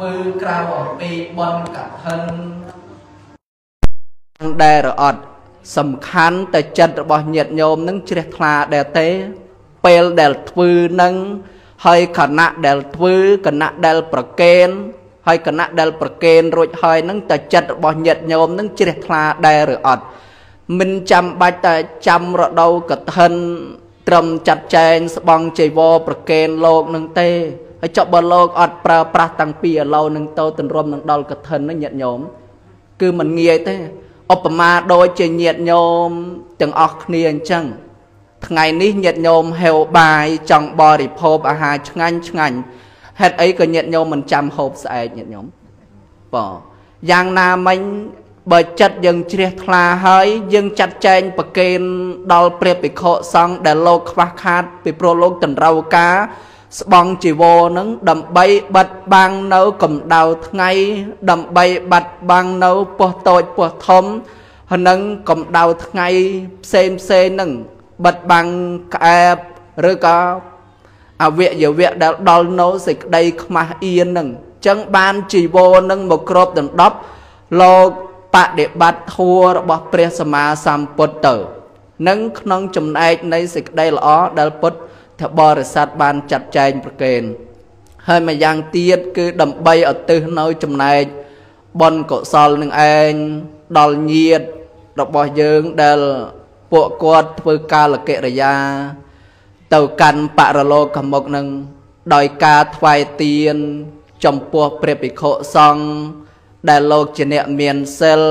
ធ្វើក្រៅអំពីបនកឋិនដែលរអត់សំខាន់តែចិត្តរបស់ញាតិញោមនឹងជ្រះថ្លាដែរទេ ពេលដែលធ្វើនឹងហើយគណៈដែលធ្វើគណៈដែលប្រកេនហើយគណៈដែលប្រកេនរួចហើយនឹងតែចិត្តរបស់ញាតិញោមនឹងជ្រះថ្លាដែរឬអត់មិនចាំបាច់តែចាំរដូវកឋិនត្រឹមចាត់ចែងស្បង់ចីវរប្រកេនលោកនឹងទេ ហើយចុះបើលោកអត់ប្រើប្រាស់តាំងពីឥឡូវនឹងទៅទន្រំនឹងដល់កឋិននឹងញាតិញោមគឺมันងាយទេឧបមាដូចជាញាតិញោមទាំងអស់គ្នាអញ្ចឹងថ្ងៃនេះញាតិញោមហេវបាយចង់បរិភោគអាហារឆ្ងាញ់ឆ្ងាញ់ហេតុអីក៏ញាតិញោមមិនចាំហូបស្អែកញាតិញោមបងយ៉ាងណាមិញបើចិត្តយើងជ្រះថ្លាហើយយើងចាត់ចែងប្រគេនដល់ព្រះភិក្ខុសង្ឃដែលលោកខ្វះខាតពីព្រោះលោកតម្រូវការ ស្បង់ជីវរនឹងដើម្បីបិទបាំងនៅកម្ដៅថ្ងៃ ដើម្បីបាត់បាំងនៅពោះតូចពោះធំហើយនឹងកម្ដៅថ្ងៃផ្សេងផ្សេងនឹងបិទបាំងក្អែបឬក៏អវយវៈដែលដល់នៅសេចក្តីខ្មាស់អៀននឹងចឹងបានជីវរនឹងមកគ្របដណ្ដប់លោកបដិបត្តិធัวរបស់ព្រះសម្មាសម្ពុទ្ធទៅនឹងក្នុងចំណែកនៃសេចក្តីល្អដែលពុទ្ធ ថាបរិស័ទបានចាត់ចែងប្រកេនហើយម្យ៉ាងទៀតគឺដើម្បីឧទ្ទិសនៅចំណែកបុណ្យកុសលនឹងឯងដល់ញាតរបស់យើងដែលពួកគាត់ធ្វើកាលកិរិយា ទៅកាន់បរលោកមុខនឹងដោយការថ្វាយទៀនចំពោះព្រះភិក្ខុសង្ឃដែលលោកជាអ្នកមានសិល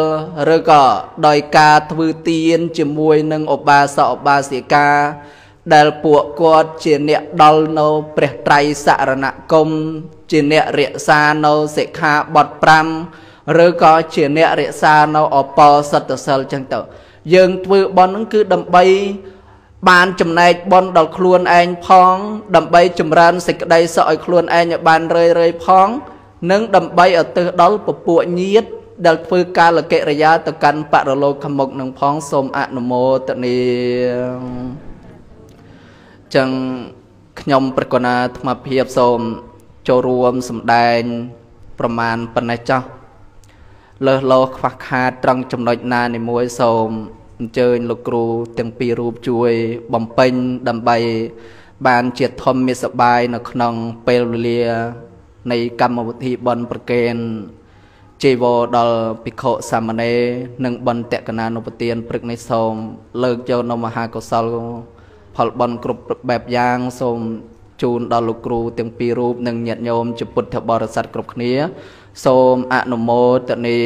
ឬក៏ដោយការធ្វើទៀនជាមួយនឹងឧបាសកឧបាសិកា ដែលពួកគាត់ជាអ្នកដល់នៅព្រះត្រៃសរណគមជាអ្នករក្សានៅសិក្ខាបទ5ឬក៏ជាអ្នករក្សានៅអបោសត្តសិលចឹងទៅ យើងធ្វើបន់ហ្នឹងគឺដើម្បីបានចំណែកបន់ដល់ខ្លួនឯងផង ដើម្បីចម្រើនសេចក្តីសុខឲ្យខ្លួនឯងឲ្យបានរឿយរឿយផង និងដើម្បីឲ្យទៅដល់ពពួកញាត ដែលធ្វើកាលកិរិយាទៅកាន់បរលោកខមុកនឹងផងសូមអនុមោទនា ចឹងខ្ញុំប្រកណាអាត្មាភាពសូមចូលរួមសម្ដែង ប្រមាណប៉ុណ្ណេះចោះលើសលោខ្វះខាតត្រង់ចំណុចណានីមួយសូមអញ្ជើញលោកគ្រូទាំងពីររូបជួយបំពេញដើម្បី បានជាធម្មសបាយនៅក្នុងពេលវេលា នៃកម្មវិធីបន់ប្រកេនជីវរដល់ភិក្ខុសាមណេរនិងបន្តកណានុពទានព្រឹកនេះសូមលើកយកនៅមហាកុសល ផលបន់គ្រប់បែបយ៉ាងសូមជូនដល់លោកគ្រូទាំងពីររូបនិងញាតិញោមជាពុទ្ធបរិស័ទគ្រប់គ្នា សូមអនុមោទនា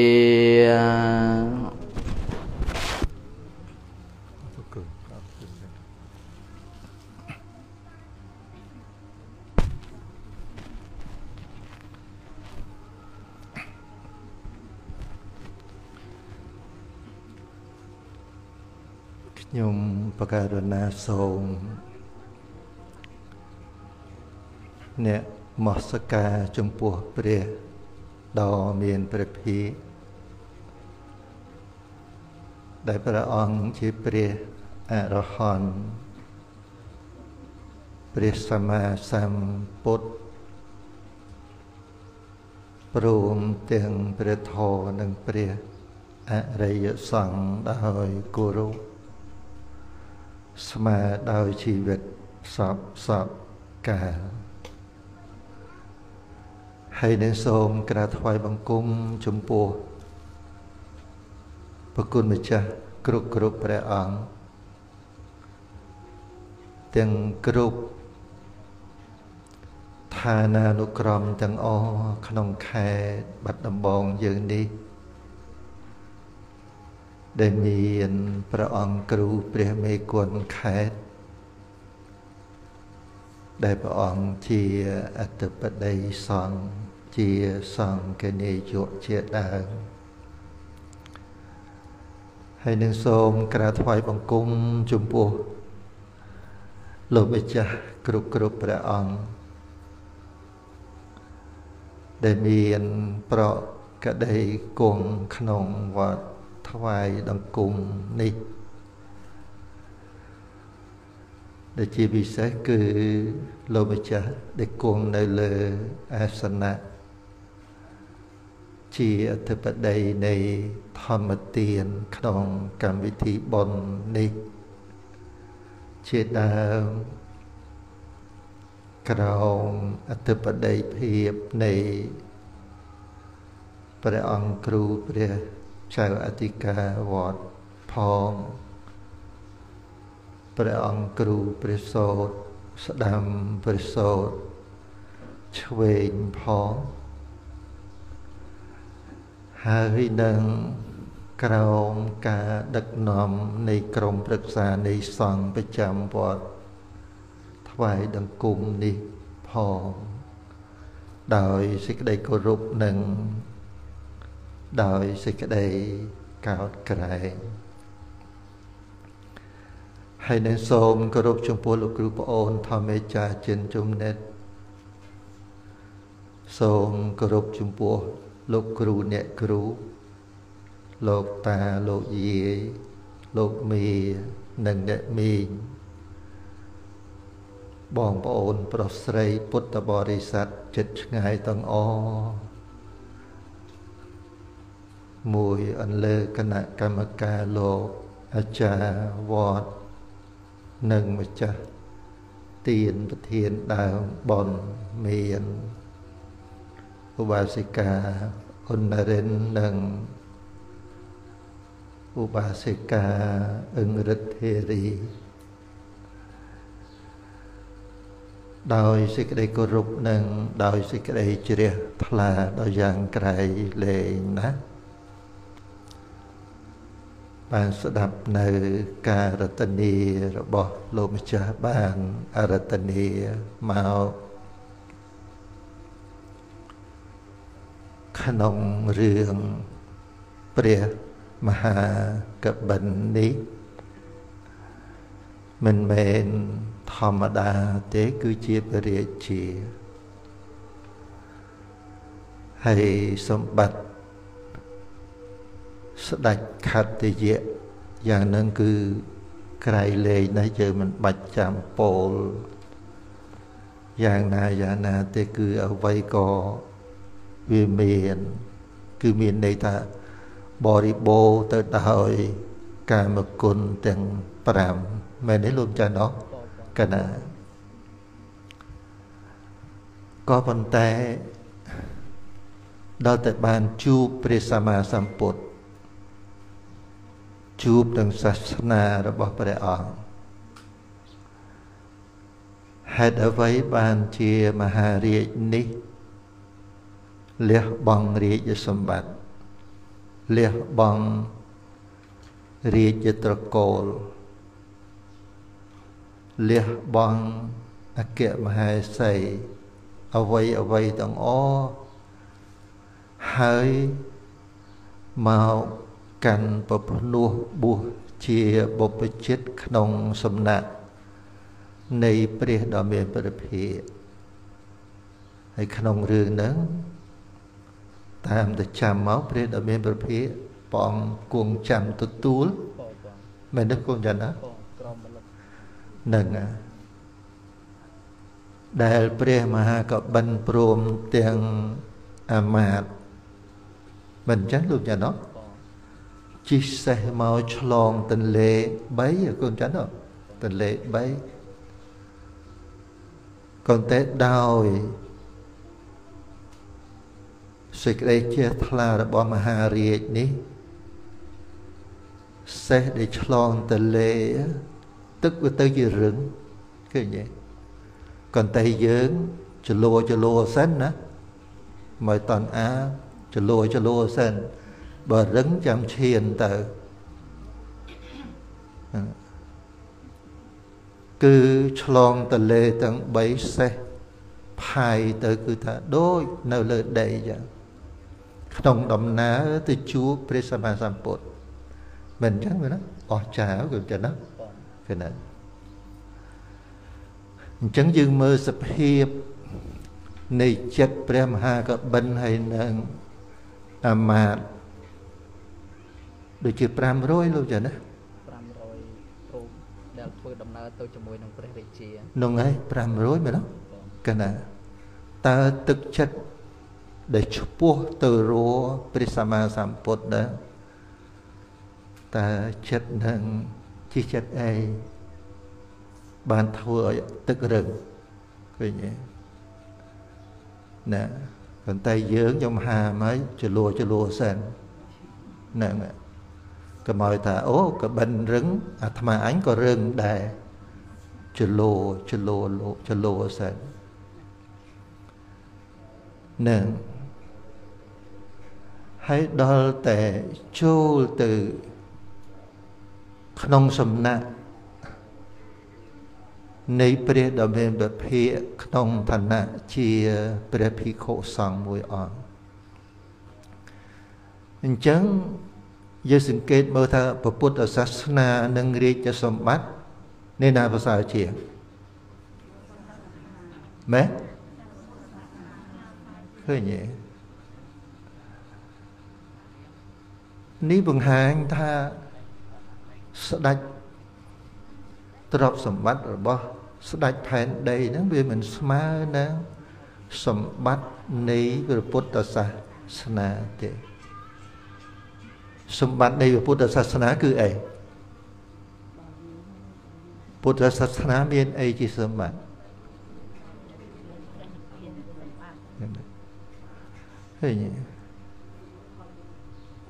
ខ្ញុំបកករណាសូមអ្នកមស្ការចំពោះព្រះដ៏មានព្រះភិក្ខដែលព្រះអង្គជាព្រះអរហន្តព្រះសម្មាសម្ពុទ្ធព្រមទាំងព្រះធម៌និងព្រះអរិយសង្ឃដោយគោរព ស្មើដោយជីវិតសពសពកាលហើយនឹងសូមក្រាបថ្វាយបង្គំចំពោះប្រគុណម្ចាស់គ្រប់គ្រប់ព្រះអង្គទាំងគ្រប់ឋានានុក្រមទាំងអស់ក្នុងខេត្តបាត់ដំបងយើងនេះ ដែលមានព្រះអង្គគ្រូព្រះមេគុណខេត្តដែលព្រះអង្គជាអធិបតីសង្ឃជាសង្ឃនាយកជាដើមហើយនឹងសូមក្រាបថ្វាយបង្គំចំពោះលោកម្ចាស់គ្រប់គ្រប់ព្រះអង្គដែលមានប្រកដីគង់ក្នុងវត្ត ថ្វាយដង្គមនេះដែលជាពិសេសគឺលោកម្ចាស់ដែលគង់នៅលើអាសនៈជាអធិបតីនៃធម្មទានក្នុងកម្មវិធីបុណ្យនេះជាដើមក្រោមអធិបតីភាពនៃព្រះអង្គគ្រូព្រះ ចៅអធិការវត្តផងព្រះអង្គគ្រូព្រះសោតស្ដាំព្រះសោតឆ្វេងផងហើយនឹងក្រោមការដឹកនាំនៃក្រមប្រឹក្សានៃសង្ឃប្រចាំវត្តថ្វាយដង្គមនេះផងដោយសេចក្តីគោរពនិង ដោយសេចក្តីកោតក្រែងហើយនឹងសូមគោរពចំពោះលោកគ្រូប្អូនធម្មចាចិនជំនិតសូមគោរពចំពោះលោកគ្រូអ្នកគ្រូ លោកតាលោកយាយលោកមីនិងអ្នកមីងបងប្អូនប្រុសស្រីពុទ្ធបរិស័ទចិត្តឆ្ងាយទាំងអ មួយអន្លើគណៈកម្មការលោកអាចារ្យវត្តនិងម្ចាស់ទានប្រធានដើមបនមានឧបាសិកាអុនរិននិងឧបាសិកាអឹងរិទ្ធេរី ដោយសេចក្តីគោរពនិងដោយសេចក្តីជ្រះថ្លាដល់យ៉ាងក្រៃលែងណា បានស្ដាប់នៅការរតនីរបស់លោកម្ចាស់បានអរតនីមកក្នុងរឿងព្រះមហាកបិននេះមិនមែនធម្មតាទេគឺជាពរាជាហើយសម្បត្តិ ស្ដេចខត្តយៈយ៉ាងនឹងគឺក្រៃលែងណាស់យើងមិនបាច់ចាំពោលយ៉ាងណាយ៉ាងណាទេគឺអ្វីក៏វាមាន គឺមានន័យថាបរិបូរទៅដោយកាមគុណទាំង5មែនទេលោកចាស់ណោះកណាក៏ប៉ុន្តែដល់តែបានជួបព្រះសម្មាសម្ពុទ្ធ ជួបនឹងសាសនារបស់ព្រះអង្គហេតុអ្វីបានជាមហារាជនេះលះបង់រាជសម្បត្តិលះបង់រាជត្រកូលលះបង់អគ្គមហេសីអវ័យអវ័យទាំងអហើយមក កាន់ប្រភ្នោះបុះជាបុព្វជិតក្នុងសំណាក់នៃព្រះដ៏មានព្រះភិក្ខហើយក្នុងរឿងហ្នឹងតាមទៅចាំមកព្រះដ៏មានព្រះភិក្ខព្រះអង្គគង់ចាំទទួលមែនទេគង់យ៉ាងណានឹងដែលព្រះមហាកបិនព្រមទាំងអាមាត្យមិនចឹងលោកចាណោះ ជិះសេះមកឆ្លងទន្លេ3កូនចាណោះទន្លេ3ក៏តែដោយសេចក្តីជ្រះថ្លារបស់មហារាជនេះសេះដែលឆ្លងទន្លេទឹកវាទៅជារឹងឃើញទេក៏តែយើងចលោចលោសិនណាមកតនអាចលោចលោសិន បើរឹងចាំឈានទៅគឺឆ្លងទន្លេទាំង3សេះផាយទៅគឺថាដូចនៅលើដីចឹងក្នុងដំណើរទៅជួបព្រះសម្មាសម្ពុទ្ធមិនអញ្ចឹងទេណាអស់ចាគឺចឹងណាគឺណាអញ្ចឹងយើងមើលសភាពនៃចិត្តព្រះមហាកបិនហើយនឹងអាមាត្យ ដូចជា500លោកចាណា500រូបដែលធ្វើដំណើរទៅជាមួយនឹងព្រះរាជានោះហើយ500មែនទេកណាតើទឹកចិត្តដែលឈ្មោះទៅរੂព្រះសម្មាសម្ពុទ្ធដែរតើចិត្តនឹងជាចិត្តអីបានធ្វើឲ្យទឹករឹងឃើញទេណាប៉ុន្តែយើងខ្ញុំហាមហើយចលួចលួសិនហ្នឹង កុំឲ្យថាអូកបិនរឹងអាត្មាអញក៏រឹងដែរចលួចលួចលួសិននឹងហើយដល់តែចូលទៅក្នុងសំណាក់នៃព្រះដ៏មានពភាកក្នុងឋានៈជាព្រះភិក្ខុសង្ឃមួយអង្គអញ្ចឹង យើងសង្កេតមើលថាពុទ្ធសាសនានិងរាជសម្បត្តិនេះណាភាសាជាម៉េចឃើញទេនេះបង្ហាញថាស្ដេចទ្រព្យសម្បត្តិរបស់ស្ដេចផែនដីហ្នឹងវាមិនស្មើនឹងសម្បត្តិនៃព្រះពុទ្ធសាសនាទេ សម្បត្តិនៃព្រះពុទ្ធសាសនាគឺអីពុទ្ធសាសនាមានអីជាសម្បត្តិឃើញ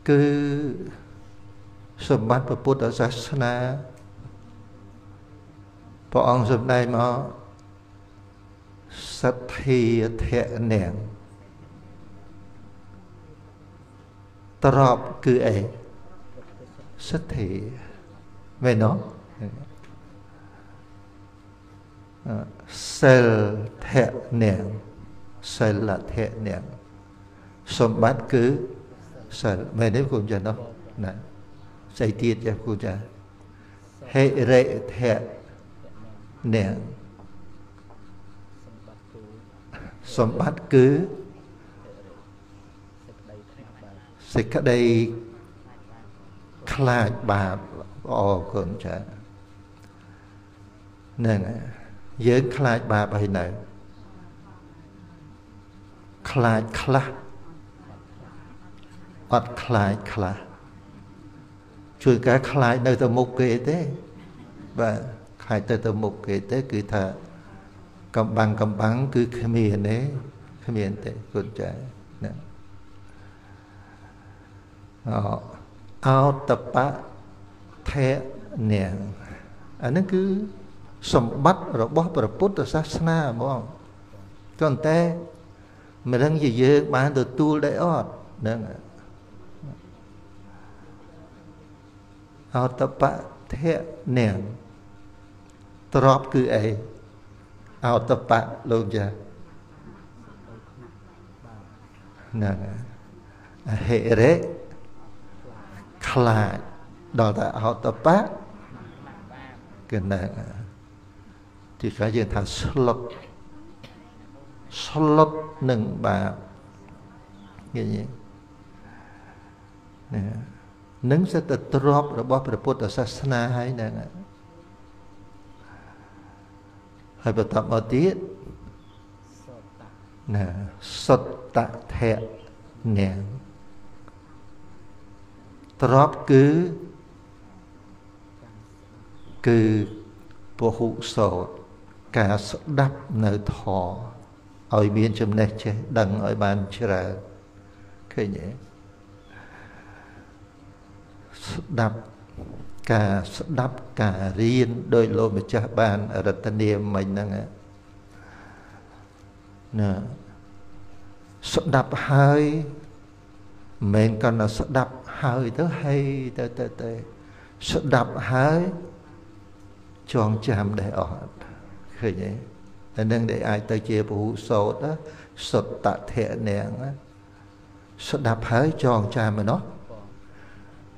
គឺសម្បត្តិព្រះពុទ្ធសាសនាព្រះអង្គសម្ដែងមកសទ្ធាធៈនាង ត្រប់គឺអីសទ្ធាមែនទេសិលធៈនាងសិលធៈនាងសម្បត្តិគឺសិលមែនទេគូចាណោះណាស្អីទៀតចាគូចាហេរិធៈនាងសម្បត្តិគឺ សេចក្តីខ្លាចបាបអរគុណចាហ្នឹងយើងខ្លាចបាបអីនៅខ្លាចខ្លះអត់ខ្លាចខ្លះជួយការខ្លាចនៅទៅមុខគេទេបាទខ្លាចទៅទៅមុខគេទេគឺថាកំបាំងកំបាំងគឺគ្មានទេគ្មានទេគុណចាណា អោតបៈធេនាងអានឹងគឺសម្បត្តិរបស់ព្រះពុទ្ធសាសនាហ្មងក៏តែមិនដឹងជាយើងបានទទួលដែរអត់ហ្នឹងអតបៈធៈនាងទ្របគឺអីអតបៈលោកចាហ្នឹងអហិរេ ខ្លាចដល់តែអតបៈគឺហ្នឹងទីកាយើងថាស្លុតស្លុតនឹងបាបឃើញទេណានឹងសិតតែទ្របរបស់ព្រះពុទ្ធសាសនាហើយហ្នឹងហើយបន្តមកទៀតណាសុតធៈនាង ទ្របគឺគឺពហុសោតការស្ដាប់នៅធម៌ឲ្យមានចំណេះចេះដឹងឲ្យបានច្រើនឃើញទេស្ដាប់ការស្ដាប់ការរៀនដោយលោកម្ចាស់បានរតនាមិញហ្នឹងណាស្ដាប់ហើយមិនមែនគាត់ទៅស្ដាប់ ហើយទៅហេទៅទៅទៅស្ដាប់ហើយចងចាំដែរអត់ឃើញទេតែនឹងដែលអាចទៅជាពហុសោតសុតធៈនាងស្ដាប់ហើយចងចាំឯណោះ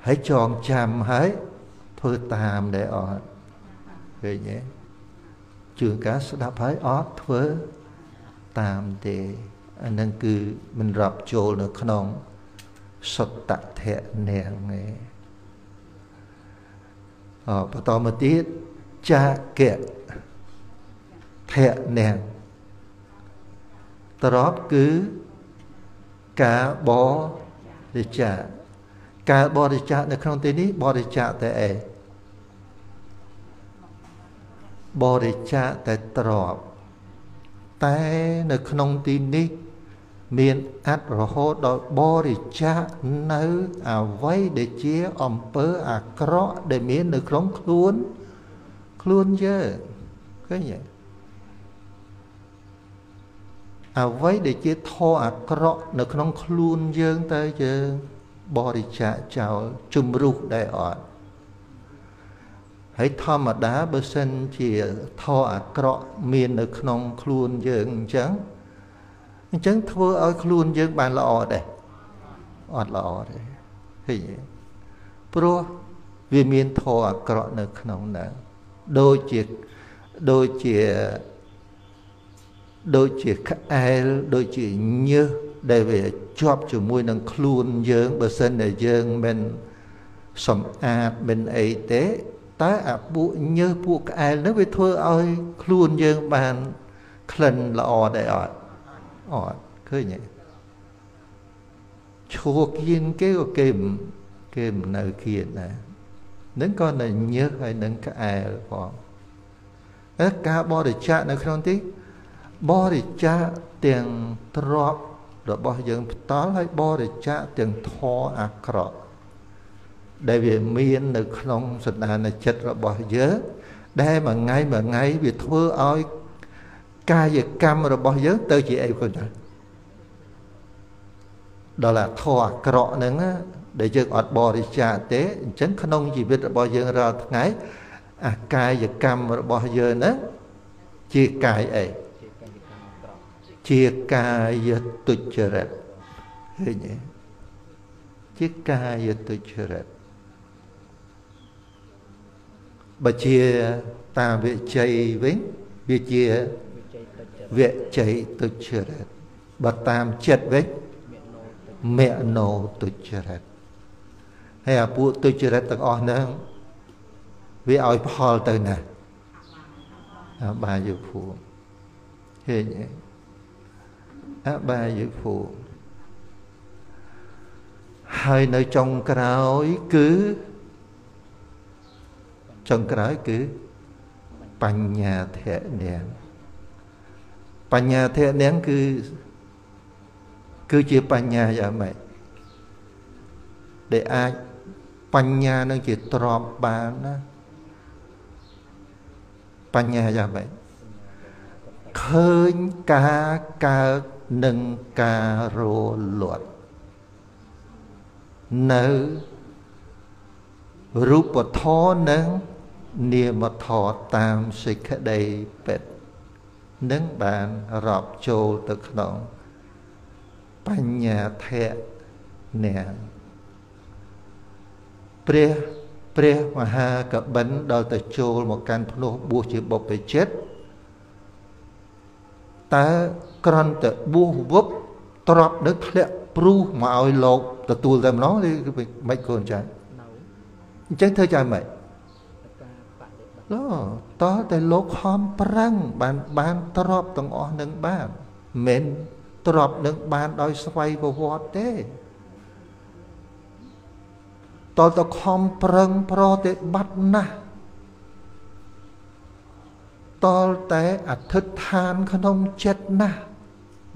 ហើយចងចាំហើយធ្វើតាមដែរអត់ឃើញទេជឿការស្ដាប់ហើយអត់ធ្វើតាមទេអានឹងគឺមិនរាប់ចូលនៅក្នុង សុតធៈនាងទេអបន្តមកទៀតចាកៈធៈនាងត្រប់គឺការបរិច្ចាគការបរិច្ចាគនៅក្នុងទីនេះបរិច្ចាគតែអីបរិច្ចាគតែទ្របតែនៅក្នុងទីនេះ មានអត្តរហូតដល់បរិច្ចាគនៅអវ័យដែលជាអំពើអាក្រក់ដែលមាននៅក្នុងខ្លួនខ្លួនយើងឃើញទេអ្វីដែលជាធម៌អាក្រក់នៅក្នុងខ្លួនយើងទៅយើងបរិច្ចាគចោលជំរុះដែរអត់ហើយធម្មតាបើសិនជាធម៌អាក្រក់មាននៅក្នុងខ្លួនយើងអញ្ចឹង អញ្ចឹងធ្វើឲ្យខ្លួនយើងបានល្អដែរអត់ល្អទេឃើញទេព្រោះវាមានធម៌អាក្រក់នៅក្នុងហ្នឹងដូចជាដូចជាដូចជាក្អែលដូចជាញើសដែលវាជាប់ជាមួយនឹងខ្លួនយើងបើសិនតែយើងមិនសំអាតមិនអីទេតើអាពួកញើសពួកក្អែលនោះវាធ្វើឲ្យខ្លួនយើងបានក្លិនល្អដែរអត់ អត់ឃើញទេឈួគៀនគេក៏គេគេមិននៅគៀនដែរនឹងក៏នៅញើសហើយនឹងក្អែលផងអើការបរិច្ចាគនៅក្នុងទីបរិច្ចាគទាំងទ្រពរបស់យើងផ្ដាល់ហើយបរិច្ចាគទាំងធម៌អាក្រក់ដែលវាមាននៅក្នុងសន្តានចិត្តរបស់យើងដែលមួយថ្ងៃមួយថ្ងៃវាធ្វើឲ្យ កាយកម្មរបស់យើងទៅជាអីក៏ដែរដល់អាធម៌អាក្រក់ហ្នឹងដែលយើងអត់បរិច្ចាគទេអញ្ចឹងក្នុងជីវិតរបស់យើងរាល់ថ្ងៃអាកាយកម្មរបស់យើងហ្នឹងជាកាយអីជាកាយទុច្ចរិតឃើញទេជាកាយទុច្ចរិតបើជាតាមវិជ័យវិញវាជា វិជ័យទុច្ចរិតបើតាមចិត្តវិញមេណោទុច្ចរិតហើយអាពួកទុច្ចរិតទាំងអស់ហ្នឹងវាឲ្យផលទៅណាអបាយភូមិឃើញទេអបាយភូមិហើយនៅចុងក្រោយគឺចុងក្រោយគឺ បញ្ញាធៈនាង បញ្ញាធៈនាងគឺគឺជាបញ្ញាយ៉ាងម៉េចដែលអាចបញ្ញានឹងជាទ្របបានណាបញ្ញាយ៉ាងម៉េចឃើញការកើតនិងការរលត់នៅរូបធម៌និងនាមធម៌តាមសេចក្តីពិត នឹងបានរាប់ចូលទៅក្នុងបញ្ញាធៈនាព្រះព្រះមហាកបិនដល់ទៅចូលមកកាន់ភ្នោះបួសជាបុព្វជិតតើក្រន់តែបួសវឹបទ្របនឹងធ្លាក់ព្រុសមកឲ្យលោកទទួលតែម្ដងឬមិនគូនចាអញ្ចឹងធ្វើចាំម៉េច ឡោតើតែលោកខំប្រឹងបានបានទ្របទាំងអស់នឹងបានមិនទ្របនឹងបានដោយស្វ័យប្រវត្តិទេតលតខំប្រឹងប្រតិបត្តិណាស់តលតែអធិដ្ឋានក្នុងចិត្តណាស់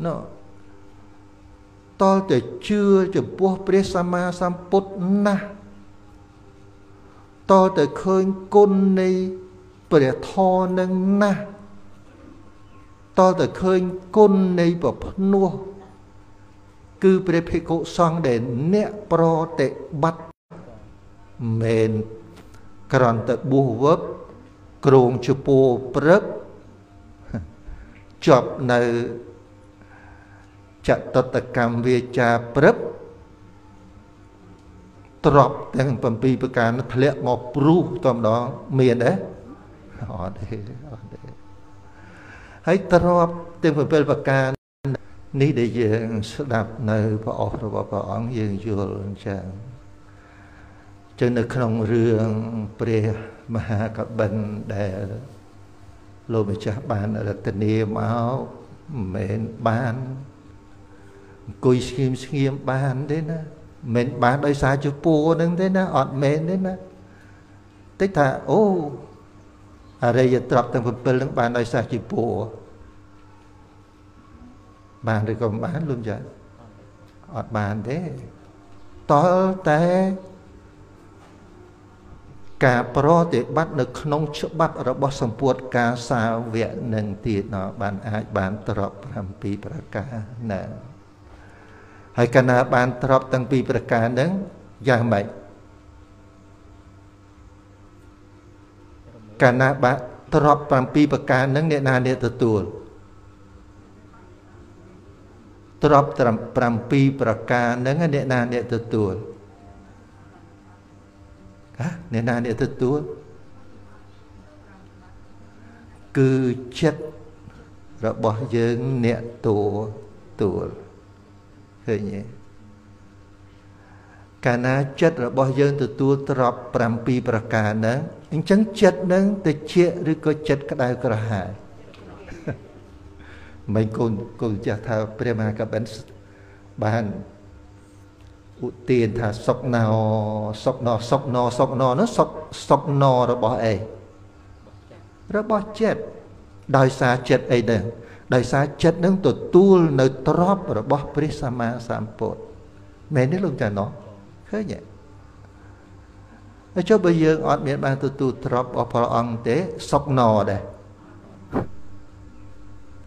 ណ៎តលតែជឿចំពោះព្រះសម្មាសម្ពុទ្ធណាស់ តលតែឃើញគុណនៃព្រះធម៌នឹងណាស់តលតែឃើញគុណនៃប្រភ្នោះ គឺព្រះភិក្ខុសង្ឃដែលអ្នកប្រតិបត្តិមិនក្រន់តែបួសវឹបក្រងជពោព្រឹបជាប់នៅចតតកម្មវាចាព្រឹប ទ្របទាំង7ប្រការធ្លាក់មកព្រុសតែម្ដងមានទេអត់ទេអត់ទេហើយទ្របទាំង7ប្រការនេះដែលយើងស្ដាប់នៅព្រះអស់របស់ព្រះអង្គយើងយល់អញ្ចឹងចឹងនៅក្នុងរឿងព្រះមហាកបិនដែលលោកម្ចាស់បានរតនាមកមិនមែនបានអង្គុយស្ងៀមស្ងៀមបានទេណា មិនបានដោយសារជពួរនឹងទេណាអត់មែនទេណាតិចថាអូអរិយត្រប់ទាំង7នឹងបានដោយសារជពួរបានឬក៏មិនបានលោកចាអត់បានទេតលតែការប្រតិបត្តិនៅក្នុងច្បាប់របស់សម្ពុតការសាវៈនឹងទៀតណបានអាចបានត្រប់7ប្រការណា ហើយកាលណាបានត្រប់ទាំងពីរប្រការហ្នឹងយ៉ាងម៉េចកាលណាបានត្រប់7ប្រការហ្នឹងអ្នកណាអ្នកទទួលទ្រប7ប្រការហ្នឹងអ្នកណាអ្នកទទួលហ៎អ្នកណាអ្នកទទួលគឺចិត្តរបស់យើងអ្នកទទួល ឃើញទេកាលណាចិត្តរបស់យើងទទួលទ្រប7ប្រការហ្នឹងអញ្ចឹងចិត្តហ្នឹងតិចឬក៏ចិត្តក្តៅក្រហាយមិនកូនកូនចាស់ថាព្រះមហាកបិនបានឧទានថាសុកណោសុកណោសុកណោសុកណោនោះសុកសុកណោរបស់អីរបស់ចិត្តដោយសារចិត្តអីហ្នឹង ដោយសារចិត្តនឹងទទួលនៅទ្របរបស់ព្រះសម្មាសម្ពុទ្ធមែនទេលោកចាណោះឃើញទេហើយចុះបើយើងអត់មានបានទទួលទ្របរបស់ព្រះអង្គទេសុកណោដែរ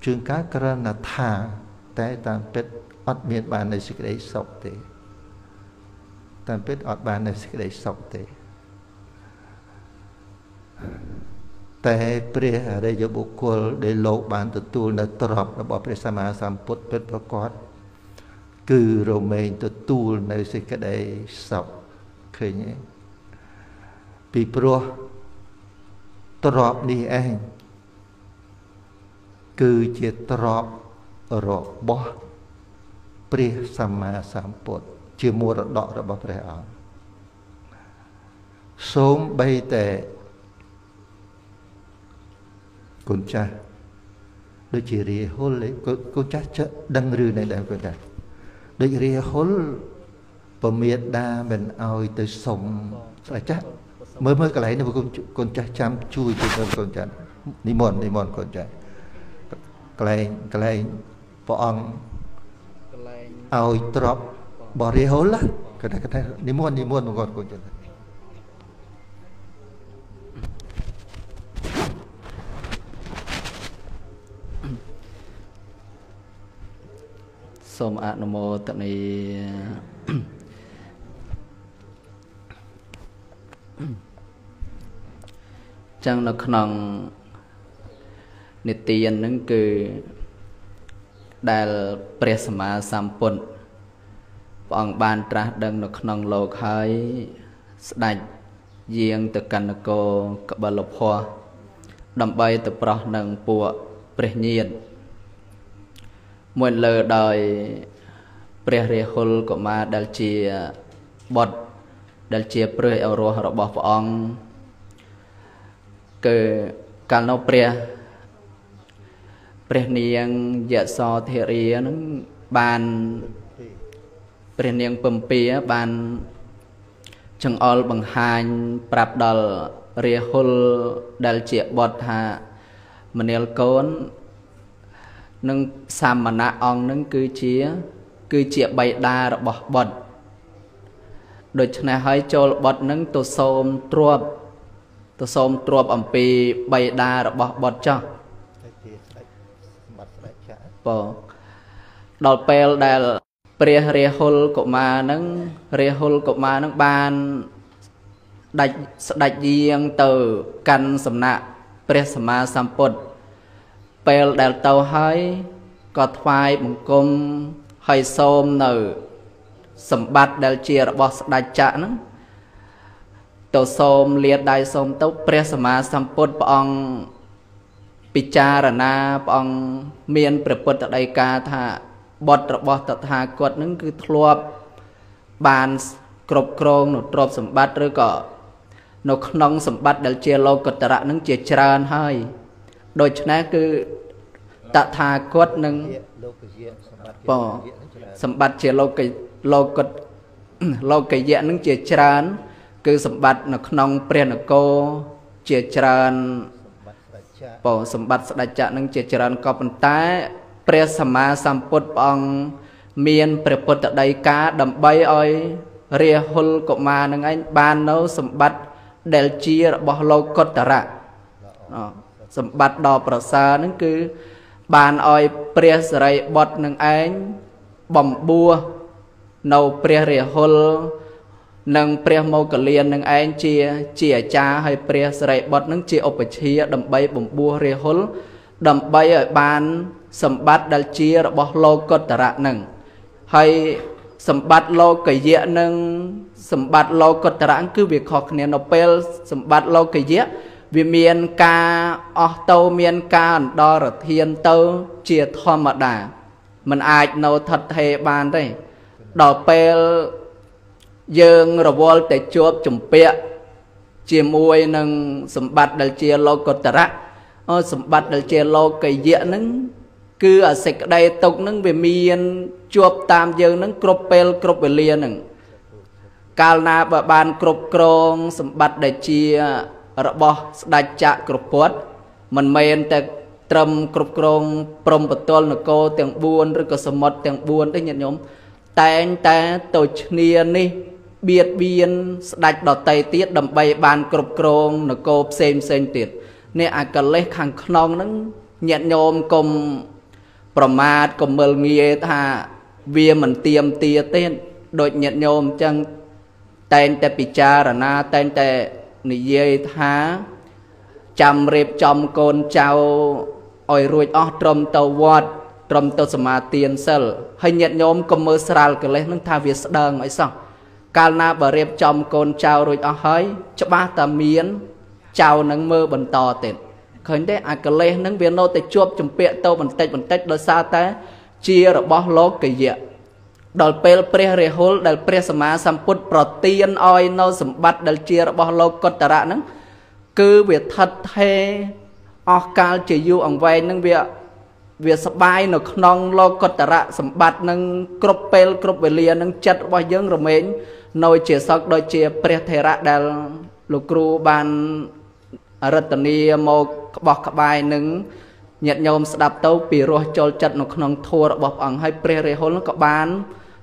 ជើងកាក្រណថាតែតាមពិតអត់មានបាននៅសេចក្តីសុខទេតាមពិតអត់បាននៅសេចក្តីសុខទេ តែព្រះអរិយបុគ្គលដែលលោកបានទទួលនៅទ្រព្យរបស់ព្រះសម្មាសម្ពុទ្ធពិតប្រកបគឺរមែងទទួលនៅសេចក្តីសុខឃើញទេពីព្រោះទ្រព្យនេះឯងគឺជាទ្រព្យរបស់ព្រះសម្មាសម្ពុទ្ធជាមរតករបស់ព្រះអង្គសូមបីតែ គុណចាស់ដូចជារាហុលគុណចាស់ចដឹងរឿងនេះដែរគុណចាស់ដូចរាហុលពមេដាមិនអោយទៅសុំស្ដេចចាស់មើលមើលកន្លែងនេះគុណគុណចាស់ចាំជួយជួយគុណចាស់និមន្តនិមន្តគុណចាស់កន្លែងកន្លែងព្រះអង្គកន្លែងឲ្យទ្របបរិហុលគាត់ថានិមន្តនិមន្តមកគាត់គុណចឹង សូមអនុមោទនីចឹងនៅក្នុងនិទានហ្នឹងគឺដែលព្រះសម្មាសម្ពុទ្ធព្រះអង្គបានត្រាស់ដឹងនៅក្នុងលោកហើយស្ដេចយាងទៅកណ្ណកោកបលភ័ដើម្បីទៅប្រោះនឹងពួកព្រះញាត មួយលើដោយព្រះរាហុលកុមារដែលជាបុត្រដែលជាព្រះអរោះរបស់ព្រះអង្គគឺកាលនោះព្រះព្រះនាងយសោធិរានឹងបានព្រះនាងពំពាបានចង្អុលបង្ហាញប្រាប់ដល់រាហុលដែលជាបុត្រថាមនាលកូន និងសាមណៈអង្គនឹងគឺជា គឺជាបៃតារបស់បុត្រដូច្នេះហើយចូលបុត្រនឹងទៅសូមទ្របទៅសូមទ្របអំពីបៃតារបស់បុត្រចោះបដល់ពេលដែលព្រះរាហុលកុមារនឹងរាហុលកុមារនឹងបានដាច់ស្ដេចយាងទៅកាន់សំណាក់ព្រះសម្មាសម្ពុទ្ធ ពេលដែលទៅហើយក៏ថ្វាយបង្គំហើយសូមនៅ សម្បត្តិដែលជារបស់ស្ដេចចក្រហ្នឹងទៅសូមលាដៃសូមទៅព្រះសម្មាសម្ពុទ្ធព្រះអង្គពិចារណាព្រះអង្គមានព្រះពុទ្ធដីកាថាបុត្ររបស់តថាគតនឹងគឺធ្លាប់បានគ្រប់គ្រងនៅទ្រព្យសម្បត្តិឬក៏នៅក្នុងសម្បត្តិដែលជាលោកតរៈនឹងជាច្រើនហើយដូច្នេះគឺ តថាគតនឹងបសម្បត្តិជាលោកលោកតលោកយៈនឹងជាច្រើន គឺសម្បត្តិនៅក្នុងព្រះនគរជាច្រើនបសម្បត្តិស្ដេចៈនឹងជាច្រើនក៏ប៉ុន្តែ ព្រះសម្មាសម្ពុទ្ធព្រះអង្គមានព្រះពុទ្ធដីកាដើម្បីឲ្យរាហុលកុមារនឹងឯងបាននៅសម្បត្តិដែលជារបស់លោកុត្តរៈសម្បត្តិដ៏ប្រសើរនឹងគឺ បានឲ្យព្រះសរិបុត្រនឹងឯងបំបួសនៅព្រះរាហុលនិងព្រះមោគលាននឹងឯងជាជាអាចារ្យហើយព្រះសរិបុត្រនឹងជាឧបជាដើម្បីបំពោះរាហុលដើម្បីឲ្យបានសម្បត្តិដែលជារបស់លោកុត្តរៈនឹងហើយសម្បត្តិលោកយៈនឹងសម្បត្តិលោកុត្តរៈគឺវាខុសគ្នានៅពេលសម្បត្តិលោកយៈ វាមានការអស់ទៅមានការអណ្ដរធានទៅជាធម្មតាมันអាចនៅថិតថេរបានទេដល់ពេលយើងរវល់តែជាប់ជំពាក់ជាមួយនឹងសម្បត្តិដែលជាលោកុត្តរៈអូសម្បត្តិដែលជាលោកយៈហ្នឹងគឺអាសេចក្តីទុកហ្នឹងវាមានជាប់តាមយើងហ្នឹងគ្រប់ពេលគ្រប់វេលាហ្នឹងកាលណាបើបានគ្រប់គ្រងសម្បត្តិដែលជា របស់ស្ដេចចក្រពតមិនមែនតែត្រឹមគ្រប់គ្រងព្រំបទលនគរទាំង4ឬក៏សមុទ្រទាំង4ទេញាតិញោមតែងតែទៅឈ្នានេះបៀតបៀនស្ដេចដតីទៀតដើម្បីបានគ្រប់គ្រងនគរផ្សេងផ្សេងទៀតនេះអាកលេសខាងក្នុងហ្នឹងញាតិញោមកុំប្រមាទកុំមើលងាយថាវាមិនទៀមទាទេដូចញាតិញោមអញ្ចឹងតែងតែពិចារណាតែងតែ និយាយថាចាំរៀបចំកូនចៅឲ្យរួចអស់ត្រឹមទៅវត្តត្រឹមទៅសមាទានសិលហើយញាតិញោមកុំមើលស្រាលកិលេសនឹងថាវាស្ដើងអីសោះកាលណាបើរៀបចំកូនចៅរួចអស់ហើយច្បាស់តែមានចៅនឹងមើលបន្តទៀតឃើញទេអាកិលេសនឹងវានៅតែជាប់ជំពាក់ទៅបន្តិចបន្តិចដោយសារតែជារបស់លោកយៈ ដល់ពេលព្រះរាហុលដែលព្រះសម្មាសម្ពុទ្ធប្រទានឲ្យនៅសម្បត្តិដែលជារបស់លោកកតរៈហ្នឹងគឺវាថិតថេរអស់កាលជាយូរអង្វែងហ្នឹងវាវាសបាយនៅក្នុងលោកតរៈសម្បត្តិនឹងគ្រប់ពេលគ្រប់វេលានឹងចិត្តរបស់យើងរមែងនៅជាសកដូចជាព្រះថេរៈដែលលោកគ្រូបានរតនីមកក្បោះក្បាយនឹងញាតិញោមស្ដាប់ទៅពីរសចូលចិត្តនៅក្នុងធัวរបស់ព្រះអង្គហើយព្រះរាហុលក៏បាន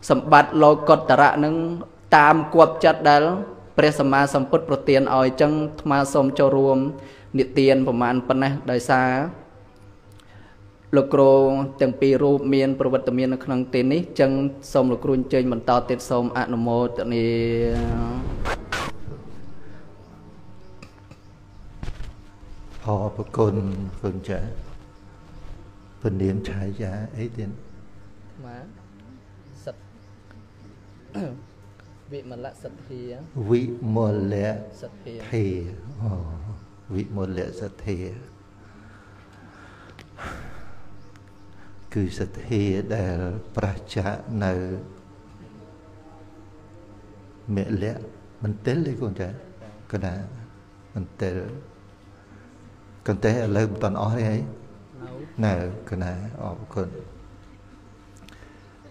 សម្បត្តិលោកុត្តរៈនឹងតាមគប់ចិត្តដែលព្រះសម្មាសម្ពុទ្ធប្រទានឲ្យចឹងថ្មសូមចូលរួមនិទានប្រមាណប៉ុណ្ណេះដោយសារលោកគ្រូទាំងពីររូបមានប្រវត្តិមាននៅក្នុងទីនេះចឹងសូមលោកគ្រូអញ្ជើញបន្តទៀតសូមអនុមោទនាអរប្រគុណគុណចាពនាមឆាយាអីទៀតបាទ វិមលសទ្ធាវិមលសទ្ធាអូវិមលសទ្ធាគឺសទ្ធាដែលប្រះចាកនៅមេលៈមន្ទិលទេកូនចាកណាមន្ទិលកន្តែឥឡូវមិនតន់អស់ទេហីនៅកណាអរគុណ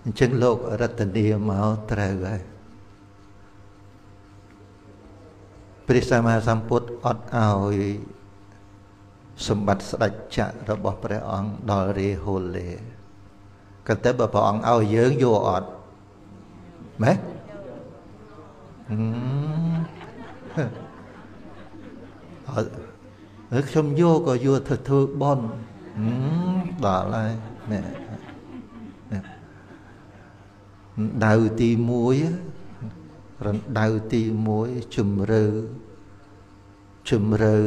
អញ្ចឹងលោករតនីមកត្រូវហើយព្រះសម្មាសម្ពុទ្ធអត់ឲ្យសម្បត្តិស្ដេចចក្ររបស់ព្រះអង្គដល់រាហុលទេក៏តែបើព្រះអង្គឲ្យយើងយកអត់ម៉េចអឺខ្ញុំយកក៏យកធ្វើធ្វើបន់ដល់ហើយណែ ដៅទី1រណ្ដៅទី1ជំរឿជំរឿ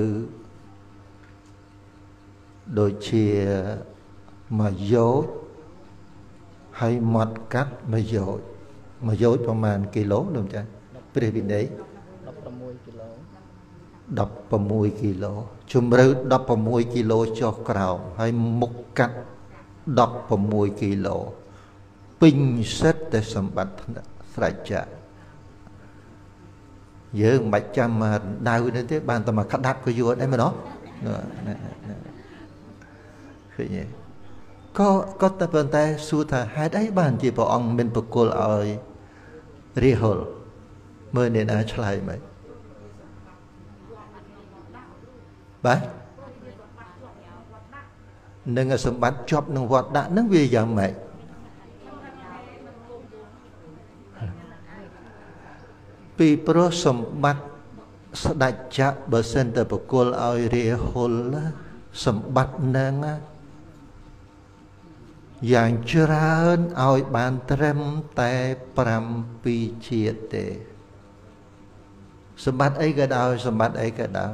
ដូចជាមួយយោជហើយមាត់កាត់មួយយោជមួយយោជប្រហែលគីឡូលោកចាព្រះវិន័យ16គីឡូ16គីឡូជំរឿ16គីឡូចុះក្រោមហើយមុខកាត់16គីឡូ ពេញសិតតែសម្បត្តិស្រេចចាយើងមិនបាច់ចាំមកដៅនេះទេបានតែមកក្តាប់ក៏យល់ដែរមែនទេឃើញទេក៏ក៏តែប៉ុន្តែសួរថាហេតុអីបានជាព្រះអង្គមិនប្រគល់ឲ្យរាហុលមើលអ្នកណាឆ្លើយមកបាទនឹងសម្បត្តិជាប់នឹងវត្តដាក់នឹងវាយ៉ាងម៉េច ពីព្រោះសម្បត្តិស្ដេចចក្របើសិនតែប្រគល់ឲ្យរាហុលសម្បត្តិនឹងយ៉ាងច្រើនឲ្យបានត្រឹមតែ7ជាតិទេសម្បត្តិអីក៏ដោយសម្បត្តិអីក៏ដោយ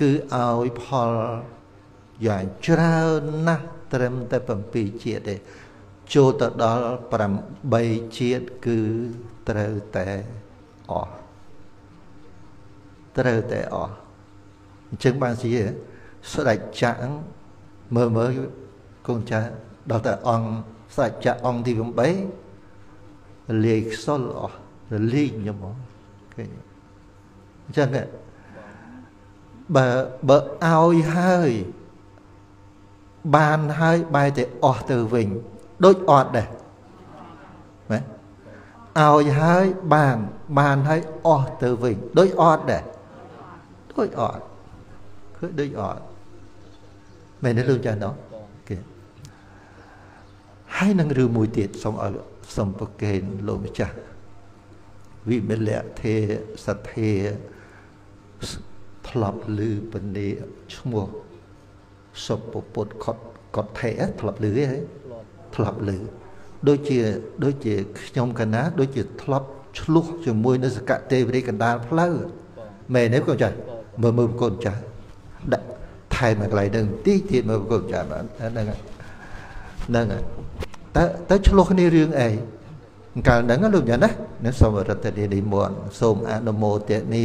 គឺឲ្យផលយ៉ាងច្រើនណាស់ត្រឹមតែ7ជាតិទេ ចូលទៅដល់8ជាតិគឺត្រូវតែអស់ត្រូវតែអស់អញ្ចឹងបានជាស្ដេចចក្រមើលមើលកូនចាដល់តែអង្គស្ដេចចក្រអង្គទី8លាយខ្សលអស់រលីងញមកឃើញអញ្ចឹងបើបើឲ្យហើយបានហើយបែរតែអស់ទៅវិញ ដូចអត់ដែរណាឲ្យហើយបានបានហើយអស់ទៅវិញដូចអត់ដែរដូចអត់ឃើញដូចអត់មែនទេលោកចាស់ណោះគេហើយនឹងរឿងមួយទៀតសូមឲ្យសូមប្រកេនលោកម្ចាស់វិមលៈទេសទ្ធាធ្លាប់ឮពនីឈ្មោះសុពពុទ្ធខុតកត់ថេធ្លាប់ឮទេ ធ្លាប់ឮដូចជាដូចជាខ្ញុំកណាដូចជាធ្លាប់ឆ្លោះជាមួយនៅសកទេវរីកណ្ដាលផ្លូវមែនទេកូនចាស់មើលមើលកូនចាស់ដាក់ថែមកកន្លែងនឹងតិចទៀតមើលកូនចាស់បានហ្នឹងហ្នឹងតើតើឆ្លោះគ្នារឿងអីកាលហ្នឹងលោកញ៉ាំណានឹងសូមរតនានិមន្តសូមអនុមោទនី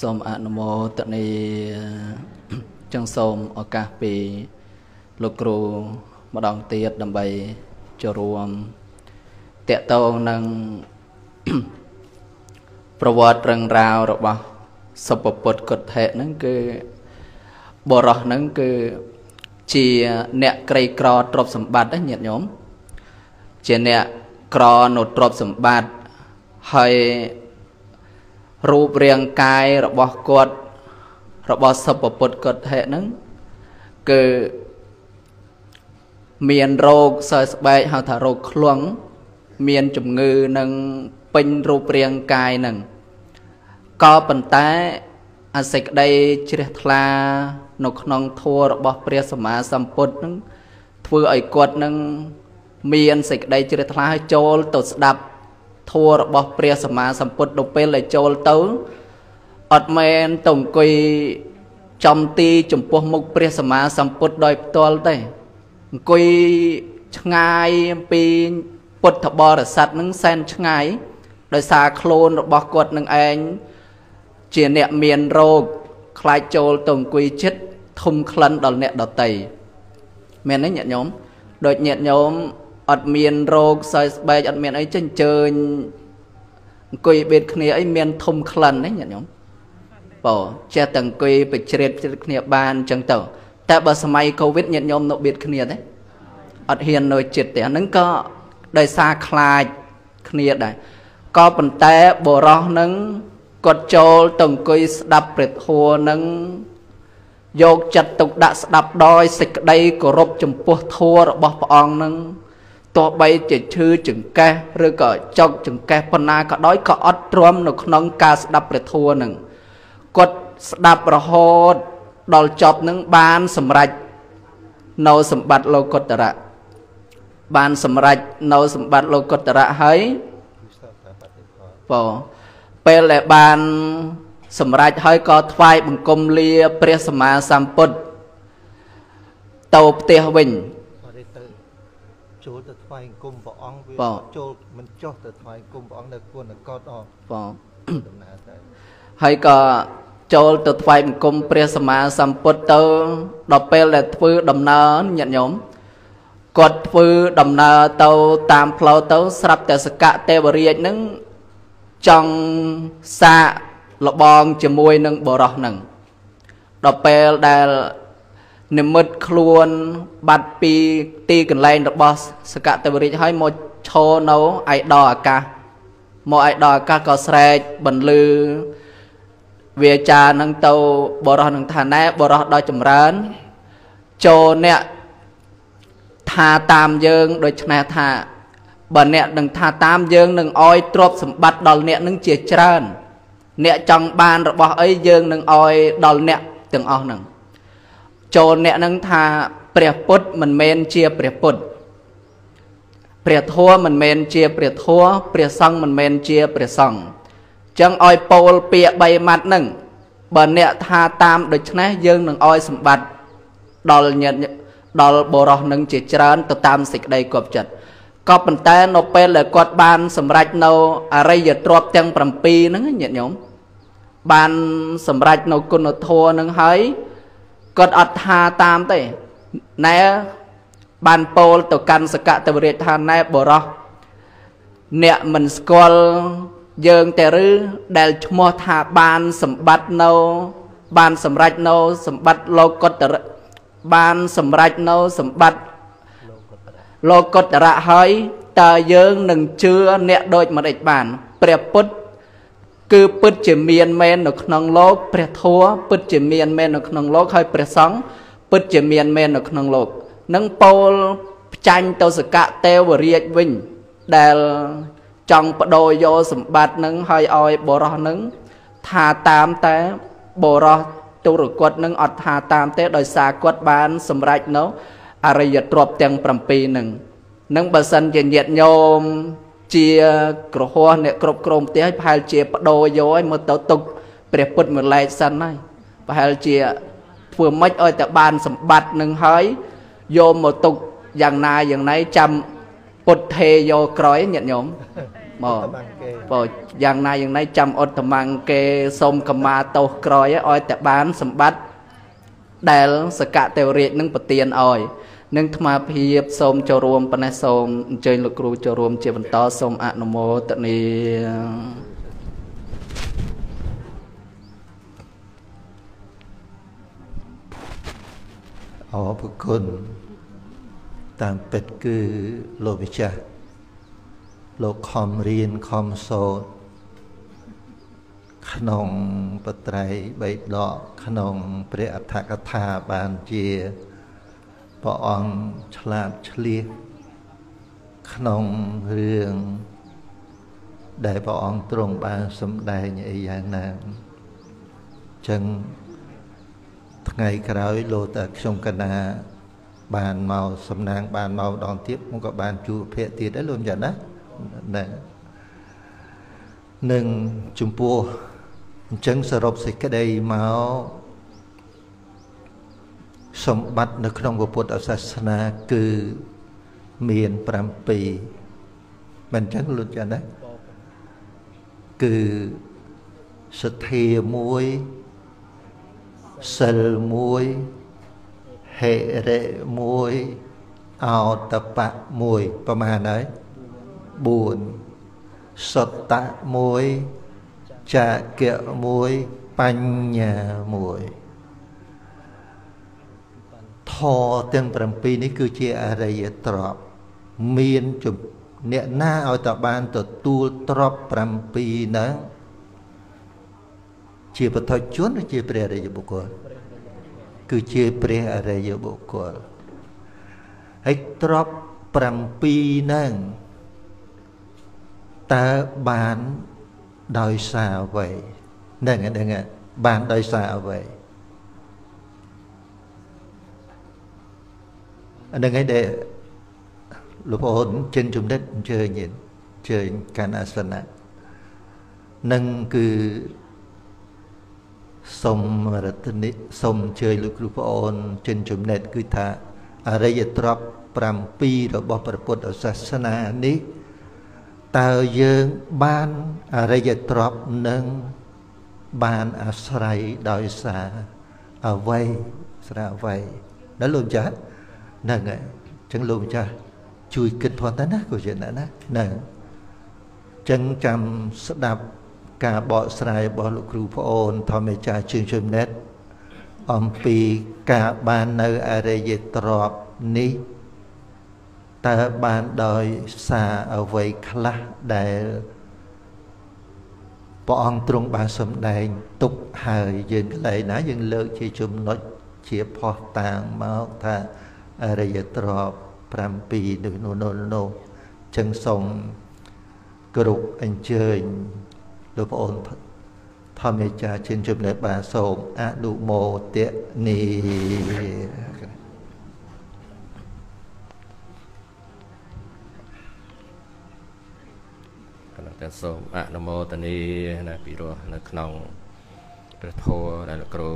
សូមអនុមោទនីចឹងសូមឱកាសពីលោកគ្រូម្ដងទៀតដើម្បីចូលរួមតកតងនឹងប្រវត្តិរឹងរ៉ាវរបស់សុពពុទ្ធកុដ្ឋិហ្នឹងគឺបរោះហ្នឹងគឺជាអ្នកក្រីក្រទ្រព្យសម្បត្តិញាតិញោមជាអ្នកក្រនៅទ្រព្យសម្បត្តិហើយ រូបរាងកាយរបស់គាត់របស់សុពពុទ្ធកុដ្ឋិហ្នឹងគឺមានរោគសើស្បែកហៅថារោគខ្លងមានជំងឺនឹងពេញរូបរាងកាយនឹងក៏ប៉ុន្តែអសេចក្តីជ្រះថ្លា នៅក្នុងធម៌របស់ព្រះសម្មាសម្ពុទ្ធនឹងធ្វើឲ្យគាត់នឹងមានសេចក្តីជ្រះថ្លាចូលទៅស្ដាប់ ធម៌របស់ព្រះសម្មាសម្ពុទ្ធនៅពេលដែលចូលទៅអត់មែនទៅអង្គុយចំទីចំពោះមុខព្រះសម្មាសម្ពុទ្ធដោយផ្ទាល់ទេអង្គុយឆ្ងាយពីពុទ្ធបរិស័ទនឹងសែនឆ្ងាយដោយសារខ្លួនរបស់គាត់នឹងឯងជាអ្នកមានរោគខ្លាចចូលទៅអង្គុយចិត្តធំក្លិនដល់អ្នកដតីមែនទេញាតិញោមដូចញាតិញោម អត់មានរោគសើស្បែកអត់មានអីចេះអញ្ជើញអង្គុយបេតគ្នាអីមានធំក្លិនទេញាតិញោមបើចេះតែអង្គុយបជ្រៀតជ្រៀតគ្នាបានអញ្ចឹងទៅតែបើសម័យកូវីដញាតិញោមនៅបៀតគ្នាទេអត់ហ៊ាននៅចិត្តទេអាហ្នឹងក៏ដោយសារខ្លាចគ្នាដែរក៏ប៉ុន្តែបរោះនឹងគាត់ចូលទៅអង្គុយស្ដាប់ព្រះធម៌នឹងយកចិត្តទុកដាក់ស្ដាប់ដោយសេចក្តីគោរពចំពោះធម៌របស់ព្រះអង្គនឹង ទោះបីជាឈឺចង្កេះឬក៏ចុកចង្កេះប៉ុណ្ណាក៏ដោយក៏អត់ទ្រាំនៅក្នុងការស្ដាប់ព្រះធម៌នឹងគាត់ស្ដាប់រហូតដល់ចប់នឹងបានសម្រេចនៅសម្បត្តិលោកុត្តរៈបានសម្រេចនៅសម្បត្តិលោកុត្តរៈហើយបងពេលដែលបានសម្រេចហើយក៏ថ្វាយបង្គំលាព្រះសម្មាសម្ពុទ្ធទៅផ្ទះវិញចូលទៅ ថ្វាយអង្គមព្រះអង្គវាចូលមិនចុះទៅថ្វាយអង្គមព្រះអង្គនៅគុណកតអបងដំណើរទៅហើយក៏ចូលទៅថ្វាយបង្គំព្រះសម្មាសម្ពុទ្ធទៅដល់ពេលដែលធ្វើដំណើរញាតិញោមគាត់ធ្វើដំណើរទៅតាមផ្លូវទៅស្រាប់តែសកៈទេវរាជនឹងចង់សាកលបងជាមួយនឹងបរោះនឹងដល់ពេលដែល និមិត្តខ្លួនបាត់ពីទីកន្លែងរបស់សកតវរិជហើយមកឈរនៅឯដអាកាសមកឯដអាកាសក៏ស្រែកបន្លឺវាចានឹងទៅបរោះនឹងថាណែបរោះដល់ចម្រើនចូលអ្នកថាតាមយើងដូច្នេះថាបើអ្នកនឹងថាតាមយើងនឹងអោយទ្រព្យសម្បត្តិដល់អ្នកនឹងជាច្រើន អ្នកចង់បានរបស់អីយើងនឹងអោយដល់អ្នកទាំងអស់នឹង ចូលអ្នកនឹងថាព្រះពុទ្ធមិនមែនជាព្រះពុទ្ធព្រះធម៌មិនមែនជាព្រះធម៌ព្រះសង្ឃមិនមែនជាព្រះសង្ឃចឹងឲ្យពោលពាក្យ3ម៉ាត់នឹងបើអ្នកថាតាមដូច្នេះយើងនឹងឲ្យសម្បត្តិដល់ញាតិដល់បរោះនឹងជាច្រើនទៅតាមសេចក្តីគប់ចិត្តក៏ប៉ុន្តែនៅពេលដែលគាត់បានសម្រេចនៅអរិយទ្រព្យទាំង7ហ្នឹងញាតិញោមបានសម្រេចនៅគុណធម៌នឹងហើយ គាត់អត់ថាតាមទេណែបានពោលទៅកាន់សកតវរាជថាណែបរោះអ្នកមិនស្គាល់យើងតែឬដែលឈ្មោះថាបានសម្បត្តិនៅបានសម្រេចនៅសម្បត្តិលោកុត្តរបានសម្រេចនៅសម្បត្តិលោកុត្តរៈហើយតើយើងនឹងជឿអ្នកដូចមិនអិចបាន ព្រះពុទ្ធ គឺពិតជាមានមែននៅក្នុងលោកព្រះធម៌ពិតជាមានមែននៅក្នុងលោកហើយព្រះសង្ឃពិតជាមានមែននៅក្នុងលោកនឹងពោលផ្ចាញ់ទៅសកៈទេវរាជវិញដែលចង់បដូរយកសម្បត្តិនឹងហើយឲ្យបរោះនឹងថាតាមតែបរោះទុរគតនឹងអត់ថាតាមទេដោយសារគាត់បាន សម្រេចនៅអរិយទ្រព្យទាំង7នឹងនឹងបើសិនជាញាតញោម ជាក្រហោះអ្នកគ្រប់គ្រងផ្ទះឲ្យប្រហែលជាបដូរយកឲ្យមើលទៅទុកព្រះពុទ្ធមួយឡែកសិនហើយប្រហែលជាធ្វើម៉េចឲ្យតែបានសម្បត្តិនឹងហើយយកមកទុកយ៉ាងណាយ៉ាងណីចាំពុទ្ធទេយកក្រោយញាតិញោមមកបើយ៉ាងណាយ៉ាងណីចាំអុត្តមង្គគេសូមកម្មាទោសក្រោយឲ្យតែបានសម្បត្តិដែលសកតេវរាជនឹងប្រទានឲ្យ និងថ្មភាពសូមចូលរួមប៉ុណ្ណេះសូមអញ្ជើញលោកគ្រូចូលរួមជាបន្តសូមអនុមោទនាអរគុណតាមពិតគឺលោកម្ចាស់លោកខំរៀនខំសូត្រក្នុងបត្រៃបីដកក្នុងព្រះអដ្ឋកថាបានជា ព្រះអង្គឆ្លាតឆ្លៀសក្នុងរឿងដែលព្រះអង្គទ្រង់បានសម្ដែងអីយ៉ាងណាចឹងថ្ងៃក្រោយលោតខ្ញុំកណាបានមកសំណាងបានមកម្ដងទៀតមកក៏បានជួបភ័ក្រទៀតដែរលោកចាណាណានឹងចំពោះអញ្ចឹងសរុបសេចក្តីមក សម្បត្តិនៅក្នុងពុទ្ធសាសនាគឺមាន7មិនអញ្ចឹងលោកចាណាគឺសទ្ធាមួយសិលមួយហេរិមួយអោតបៈមួយប្រមាណហើយ4សតៈមួយចាគៈមួយបញ្ញាមួយ ធរទាំង7នេះគឺជាអរិយទ្រព្យមានជំអ្នកណាឲ្យតបានទទួលទ្រព្យ7ហ្នឹងជាបឋិជនឬជាព្រះរិយបុគ្គលគឺជាព្រះអរិយបុគ្គលហើយទ្រព្យ7ហ្នឹងតើបានដោយសារអ្វីហ្នឹងហ្នឹងបានដោយសារអ្វី អានឹងឯងដែលលោកប្អូនចិនជំនិតអញ្ជើញអញ្ជើញកាន់អាសនៈនឹងគឺសូមរតនិសូមអញ្ជើញលោកគ្រូប្អូនចិនជំនិតគឺថាអរិយទ្រព្យ7របស់ព្រះពុទ្ធសាសនានេះតើយើងបានអរិយទ្រព្យនឹងបានអាស្រ័យដោយសារអ្វីស្រ័យអ្វីដល់លោកចាស់ ហ្នឹងហើយចឹងលោកម្ចាស់ជួយគិតផងទៅណាក៏ជាណាណាហ្នឹងចឹងចាំស្ដាប់ការបកស្រាយរបស់លោកគ្រូប្អូនធម្មចាជើងជំនិតអំពីការបាននៅអរិយទ្រពនេះតើបានដោយសារអ្វីខ្លះដែលព្រះអង្គទ្រង់បានសម្ដែងទុកហើយយើងកន្លែងណាយើងលើកជាចំណុចជាផុសតាងមកថា អរិយទ្រព7នោះនោះនោះចឹងសូមគ្រប់អញ្ជើញលោកប្អូនធម្មចាចិនជំនឿបានសូមអនុមោទនីគណៈតែសូមអនុមោទនីណាពីរោះនៅក្នុងព្រះធម៌ដែលលោកគ្រូ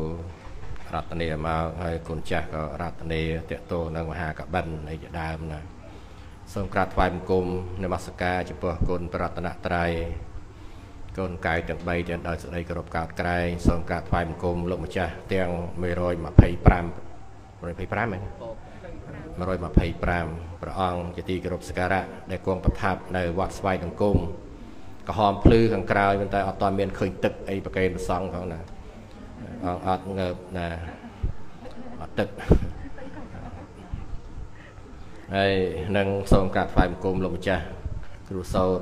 រតនីមកហើយគុណចាស់ក៏រតនីតេតោនឹងមហាកបិននៃជាដើមណាសូមក្រាបថ្វាយបង្គំនមស្ការចំពោះគុណប្រតនត្រ័យកូនកាយទាំង3ទាំងដោយសេចក្តីគោរពកោតក្រែងសូមក្រាបថ្វាយបង្គំលោកម្ចាស់ទាំង125 125មែន125ព្រះអង្គជាទីគោរពសក្ការៈដែលគង់ប្រថាប់នៅវត្តស្វាយអង្គមក្រហមភ្លឺខាងក្រោយប៉ុន្តែអត់ទាន់មានឃើញទឹកអីប្រកេនប្រសងផងណា អង្គអត់ងើបណាអត់ទឹកហើយនឹងសូមក្រាបថ្វាយបង្គំលោកម្ចាស់គ្រូសោត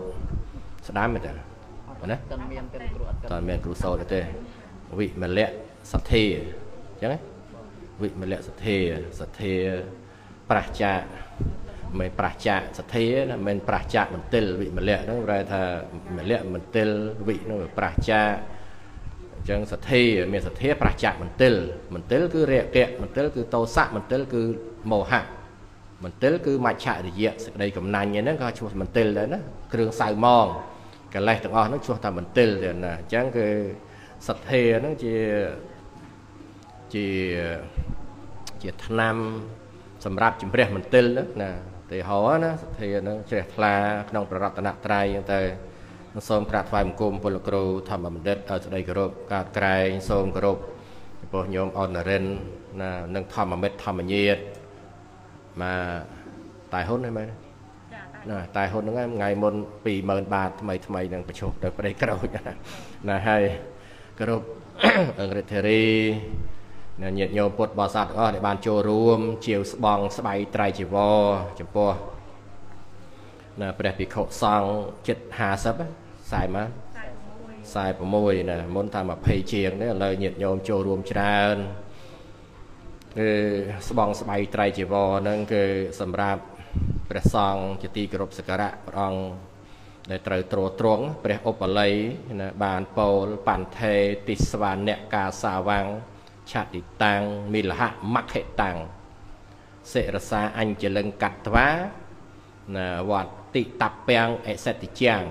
ស្ដាមមែនទេណាតើមានតែគ្រូអត់តើមានគ្រូសោតទេវិមលៈសទ្ធាអញ្ចឹងវិមលៈសទ្ធាសទ្ធាប្រះចាមិនប្រះចាសទ្ធាណាមិនប្រះចាមន្ទិលវិមលៈហ្នឹងប្រែថាមលៈមន្ទិលវិហ្នឹងប្រះចាអញ្ចឹងសទ្ធាមានសទ្ធាប្រះចាមន្ទិលមន្ទិលគឺរាគៈមន្ទិលគឺតោសៈមន្ទិលគឺមោហៈមន្ទិលគឺមច្ឆរិយៈសេចក្តីកំណាញ់ហ្នឹងក៏ឈ្មោះមន្ទិលដែរណាគ្រឿងសៅម៉ងកិលេសទាំងអស់ហ្នឹងឈ្មោះថាមន្ទិលទេណាអញ្ចឹងគឺសទ្ធាហ្នឹងជាជាជាឆ្នាំសម្រាប់ជំរះមន្ទិលណាទេហោណាសទ្ធាហ្នឹងជ្រះថ្លាក្នុងប្ររតនត្រ័យអញ្ចឹងទៅ សូមក្រាបថ្វាយបង្គំពលគ្រូធម្មបណ្ឌិតឲ្យស្ដីគោរពកាត់ក្រែងសូមគោរពចំពោះញោមអនរិនណានិងធម្មមិត្តធម្មញាតមកតែហ៊ុនហ្នឹងមែនណាតែហ៊ុនហ្នឹងថ្ងៃមុន20000បាតថ្មីថ្មីនឹងប្រជុំទៅប្តីក្រូចណាហើយគ្រប់អង្គរិទ្ធិរីណាញាតិញោមពុទ្ធបរិស័ទអស់ដែលបានចូលរួមជាវស្បងស្បៃត្រៃជីវរចំពោះ ណាព្រះភិក្ខុសង្ឃចិត្ត50ខ្សែម៉ាន46ណាមុនថា20ជាងនេះឥឡូវញាតិញោមចូលរួមច្រើនគឺស្បងស្បៃត្រៃជីវរហ្នឹងគឺសម្រាប់ព្រះសង្ឃជាទីគោរពសក្ការៈព្រះអង្គដែលត្រូវទ្រទ្រង់ព្រះឧបល័យណាបានពោលបន្ថេទិស្វានកាសាវាំងឆតិតាំងមិលហៈមគ្គតាំងសិរសាអញ្ជលឹងកត្វាណាវត្ត តិតពាំងអសិតិជាង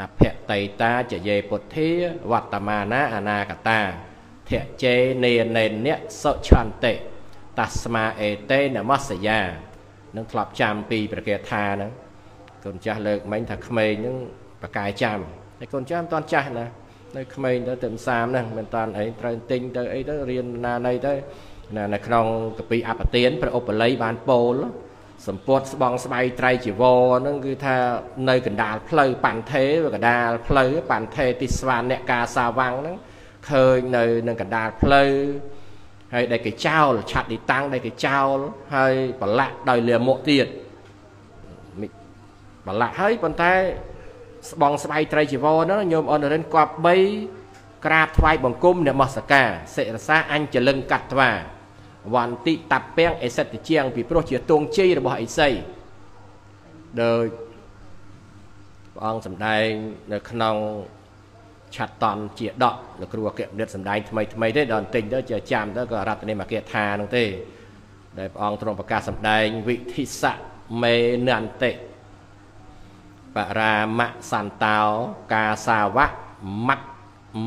អភតៃតាចយេពុទ្ធាវត្តមាណាអនាគតាធជេនេនេនៈសុឆន្តិតស្មាអេតេនមស្សយានឹងធ្លាប់ចាំពីប្រកាថាហ្នឹងកូនចាស់លើកមិញថាក្មេងហ្នឹងប្រកាយចាំហើយកូនចាស់មិនតាន់ចាស់ណានៅក្មេងទៅទៅសាមហ្នឹងមិនតាន់អីត្រូវទិញទៅអីទៅរៀនណាណីទៅណានៅក្នុងកពីអបទានព្រះឧបល័យបានពោល សម្ពុតស្បងស្បៃត្រៃជីវរហ្នឹងគឺថានៅកណ្ដាលផ្លូវប៉ាន់ថេកណ្ដាលផ្លូវប៉ាន់ថេទីស្វានអ្នកកាសាវាំងហ្នឹងឃើញនៅនឹងកណ្ដាលផ្លូវហើយដែលគេចោលឆាត់ទីតាំងដែលគេចោលហើយប្រឡាក់ដោយលាមកទៀតប្រឡាក់ហើយប៉ុន្តែស្បងស្បៃត្រីជីវរហ្នឹងញោមអនរិនគប់3ក្រាបថ្វាយបង្គំនមស្ការសិរសាអញ្ជលឹងកាត់ថ្វា វន្តិតពាំងអេសិតជាងពីព្រោះជាទងជ័យរបស់អេសីដោយព្រះអង្គសម្ដែងនៅក្នុងឆាត់តន់ជាដកលោកគ្រូអគ្គបណ្ឌិតសំដែងថ្មីថ្មីទេដល់បន្តិចទៅជាចាំទៅក៏រតនេមកថានោះទេ ដែលព្រះអង្គទ្រង់ប្រកាសសម្ដែងវិធិសៈមេនន្តិបរាមសន្តោកាសាវៈមត្ត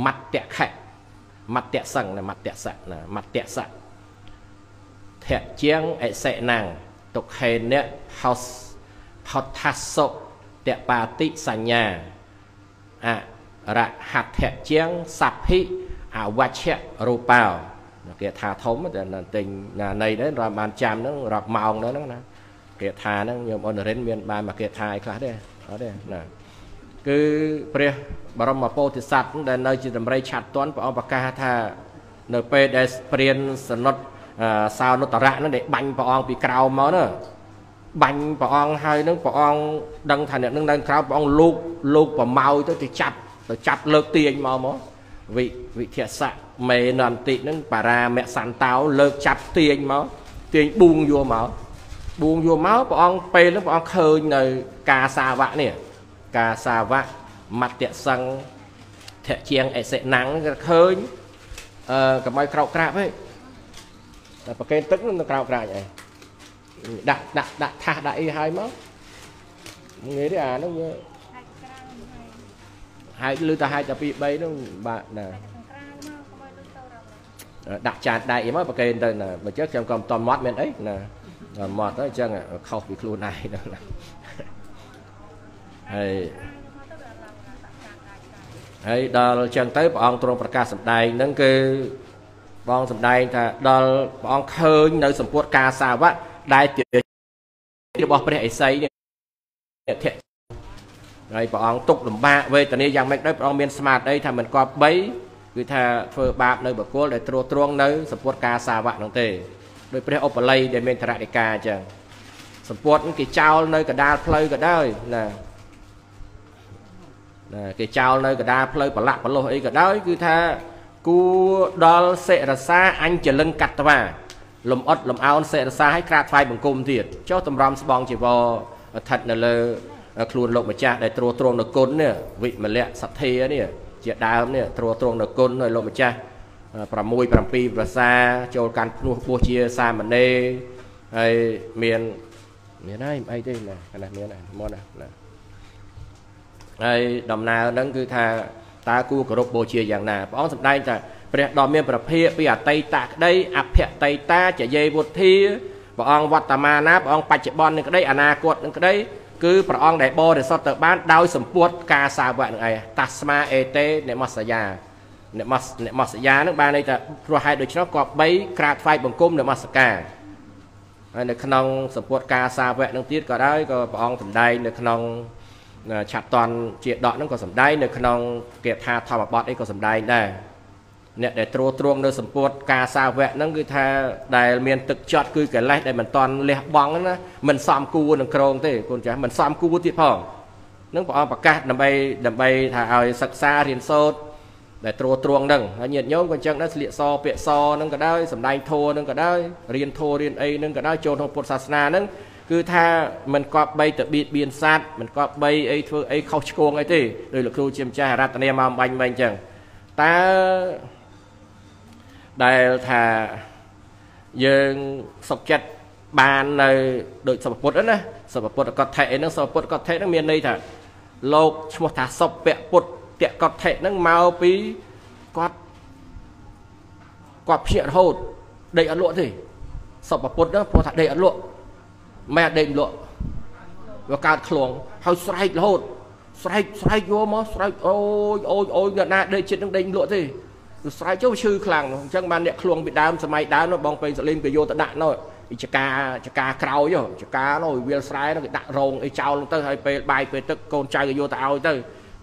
មត្តខៈមត្តសង្ឃមត្តសៈណាមត្តសៈ ធៈជាងអិសេណាំងទុខេនៈហោសផតថាសុតបាតិសញ្ញាអរហត្ថជាងសភិអវជ្ជរូបោគេថាធំតែទិញណានៃដែររាប់បានចាំហ្នឹងរាប់ម៉ោងដែរហ្នឹងណាគាថាហ្នឹងញោមអូនរិនមានបានមកគាថាអីខ្លះទេអត់ទេណាគឺព្រះបរមពោធិសត្វដែលនៅជាតម្រៃឆាត់តន់ព្រះអង្គប្រកាសថា នៅពេលដែលព្រានសនុត សោនុត្តរៈហ្នឹងដែលបាញ់ព្រះអង្គពីក្រោមមកណាបាញ់ព្រះអង្គហើយនឹងព្រះអង្គដឹងថាអ្នកនឹងនៅក្រោមព្រះអង្គលោកលោកប្រម៉ោយទៅទៅចាប់ទៅចាប់លើកទាញមកមកវិវិធសៈមេនន្តិនឹងបារាមសន្តោលើកចាប់ទាញមកទាញបួងយកមកបួងយកមកព្រះអង្គពេលហ្នឹងព្រះអង្គឃើញនៅការសាវៈនេះការសាវៈមត្តសង្ឃធៈជាងអសិណាំងក៏ឃើញអឺកុំឲ្យក្រោកក្រាបទេ តែប្រកេនទឹកនឹងក្រោកក្រាបអីដាក់ដាក់ដាក់ថាសដាក់អីហើយមកងាយទេអានោះវាហើយលឺតែហាយតែ2 3នោះបាទណាដាក់ចានដែកអីមកប្រកេនទៅណាបើចឹងខ្ញុំក៏មិនតន់មាត់មានអីណាមាត់ទៅអញ្ចឹងខុសពីខ្លួនឯងណាហើយហើយដល់អញ្ចឹងទៅព្រះអង្គទ្រង់ប្រកាសសម្ដែងហ្នឹងគឺ បងសម្ដែងថាដល់ព្រះអង្គឃើញនៅសម្ពុតការសាវៈដែលជារបស់ព្រះឥសីនេះធៈហើយព្រះអង្គទុកលំបាកវេទនាយ៉ាងម៉េចដែរព្រះអង្គមានស្មារតីថាមិនគប់3គឺថាធ្វើបាបនៅបកុលដែលត្រួតត្រងនៅសម្ពុតការសាវៈនោះទេដោយព្រះឧបល័យដែលមានធរណិកាអញ្ចឹងសម្ពុតគេចោលនៅកដាលផ្លូវក៏ដោយណាណាគេចោលនៅកដាលផ្លូវប្រឡាក់ប្រលោះអីក៏ដោយគឺថា គួដល់សិរសាអញ្ជលឹងកតវាលំអត់លំអោនសិរសាឲ្យក្រាបថ្វាយបង្គំទៀតចុះតម្រាំស្បងជីវរស្ថិតនៅលើខ្លួនលោកម្ចាស់ដែលត្រួតត្រងនៅគុណនេះវិមលៈសទ្ធានេះជាដើមនេះត្រួតត្រងនៅគុណឲ្យលោកម្ចាស់6 7ភាសាចូលកាន់ភ្នោះពោះជាសាមណេរហើយមានមានហើយអីទេណាកណ្ដាស់មានមកណាណាហើយដំណើរហ្នឹងគឺថា តើគួរគោរពបូជាយ៉ាងណាព្រះអង្គសម្ដែងថាព្រះដ៏មានប្រភិយពីអតីតក្តីអភតីតាចយេវុទ្ធាព្រះអង្គវត្តមាណាព្រះអង្គបច្ចុប្បន្ននឹងក្តីអនាគតនឹងក្តីគឺព្រះអង្គដែលបរិសុទ្ធទៅបានដោយសម្ពុតការសាវកនឹងឯងតាស្មាអេតេនិមស្សយានិមស្សនិមស្សយានឹងបានន័យថាព្រោះហេតុដូច្នោះក៏3ក្រាបថ្វាយបង្គំនិមស្សការហើយនៅក្នុងសម្ពុតការសាវកនឹងទៀតក៏ដោយក៏ព្រះអង្គសម្ដែងនៅក្នុង ឆាត់តនជាដកហ្នឹងក៏សម្ដែងនៅក្នុងគាថាធម្មបទអីក៏សម្ដែងដែរអ្នកដែលត្រួតត្រងនៅសម្ពុតការសាវកហ្នឹងគឺថាដែលមានទឹកចត់គឺកិលេសដែលមិនតន់លះបង់ណាមិនសមគួរនឹងក្រងទេកូនចាស់មិនសមគួរទៀតផងនឹងព្រះអង្គប្រកាសដើម្បីដើម្បីថាឲ្យសិក្សារៀនសូត្រដែលត្រួតត្រងហ្នឹងហើយញាតិញោមក៏អញ្ចឹងដែរស្លៀកសពាក់សហ្នឹងក៏ដោយសំដែងធម៌ហ្នឹងក៏ដោយរៀនធម៌រៀនអីហ្នឹងក៏ដោយចូលក្នុងពុទ្ធសាសនាហ្នឹង គឺថាមិនគប្បីទៅបៀតបៀនសត្វមិនគប្បីអីធ្វើអីខុសឆ្គងអីទេដោយលោកគ្រូជាម្ចាស់រតនាមកបាញ់មិញអញ្ចឹងតើដែលថាយើងសុខចិត្តបាននៅដូចសុភពុទ្ធណាសុភពុទ្ធកថេអីហ្នឹងសុភពុទ្ធកថេហ្នឹងមានន័យថាលោកឈ្មោះថាសុភពុទ្ធតកថេហ្នឹងមកពីគាត់គាត់ភ្ញាក់រហូតដេកអត់លក់ទេសុភពុទ្ធហ្នឹងព្រោះថាដេកអត់លក់ មិនអត់ដេកលក់វាកើតខ្លងហើយស្រែករហូតស្រែកស្រែកយកមកស្រែកអូយអូយអូយអ្នកណាដេកចិត្តនឹងដេកលក់ទេគឺស្រែកចូលឈឺខ្លាំងនោះអញ្ចឹងបានអ្នកខ្លងពីដើមសម័យដើមនោះបងពេញសលីមក៏យកទៅដាក់នោះចកាចកាក្រោយចកានោះវាលស្រែនោះគេដាក់រោងអីចោលទៅហើយពេលបាយពេលទឹកកូនចៅក៏យកទៅឲ្យទៅ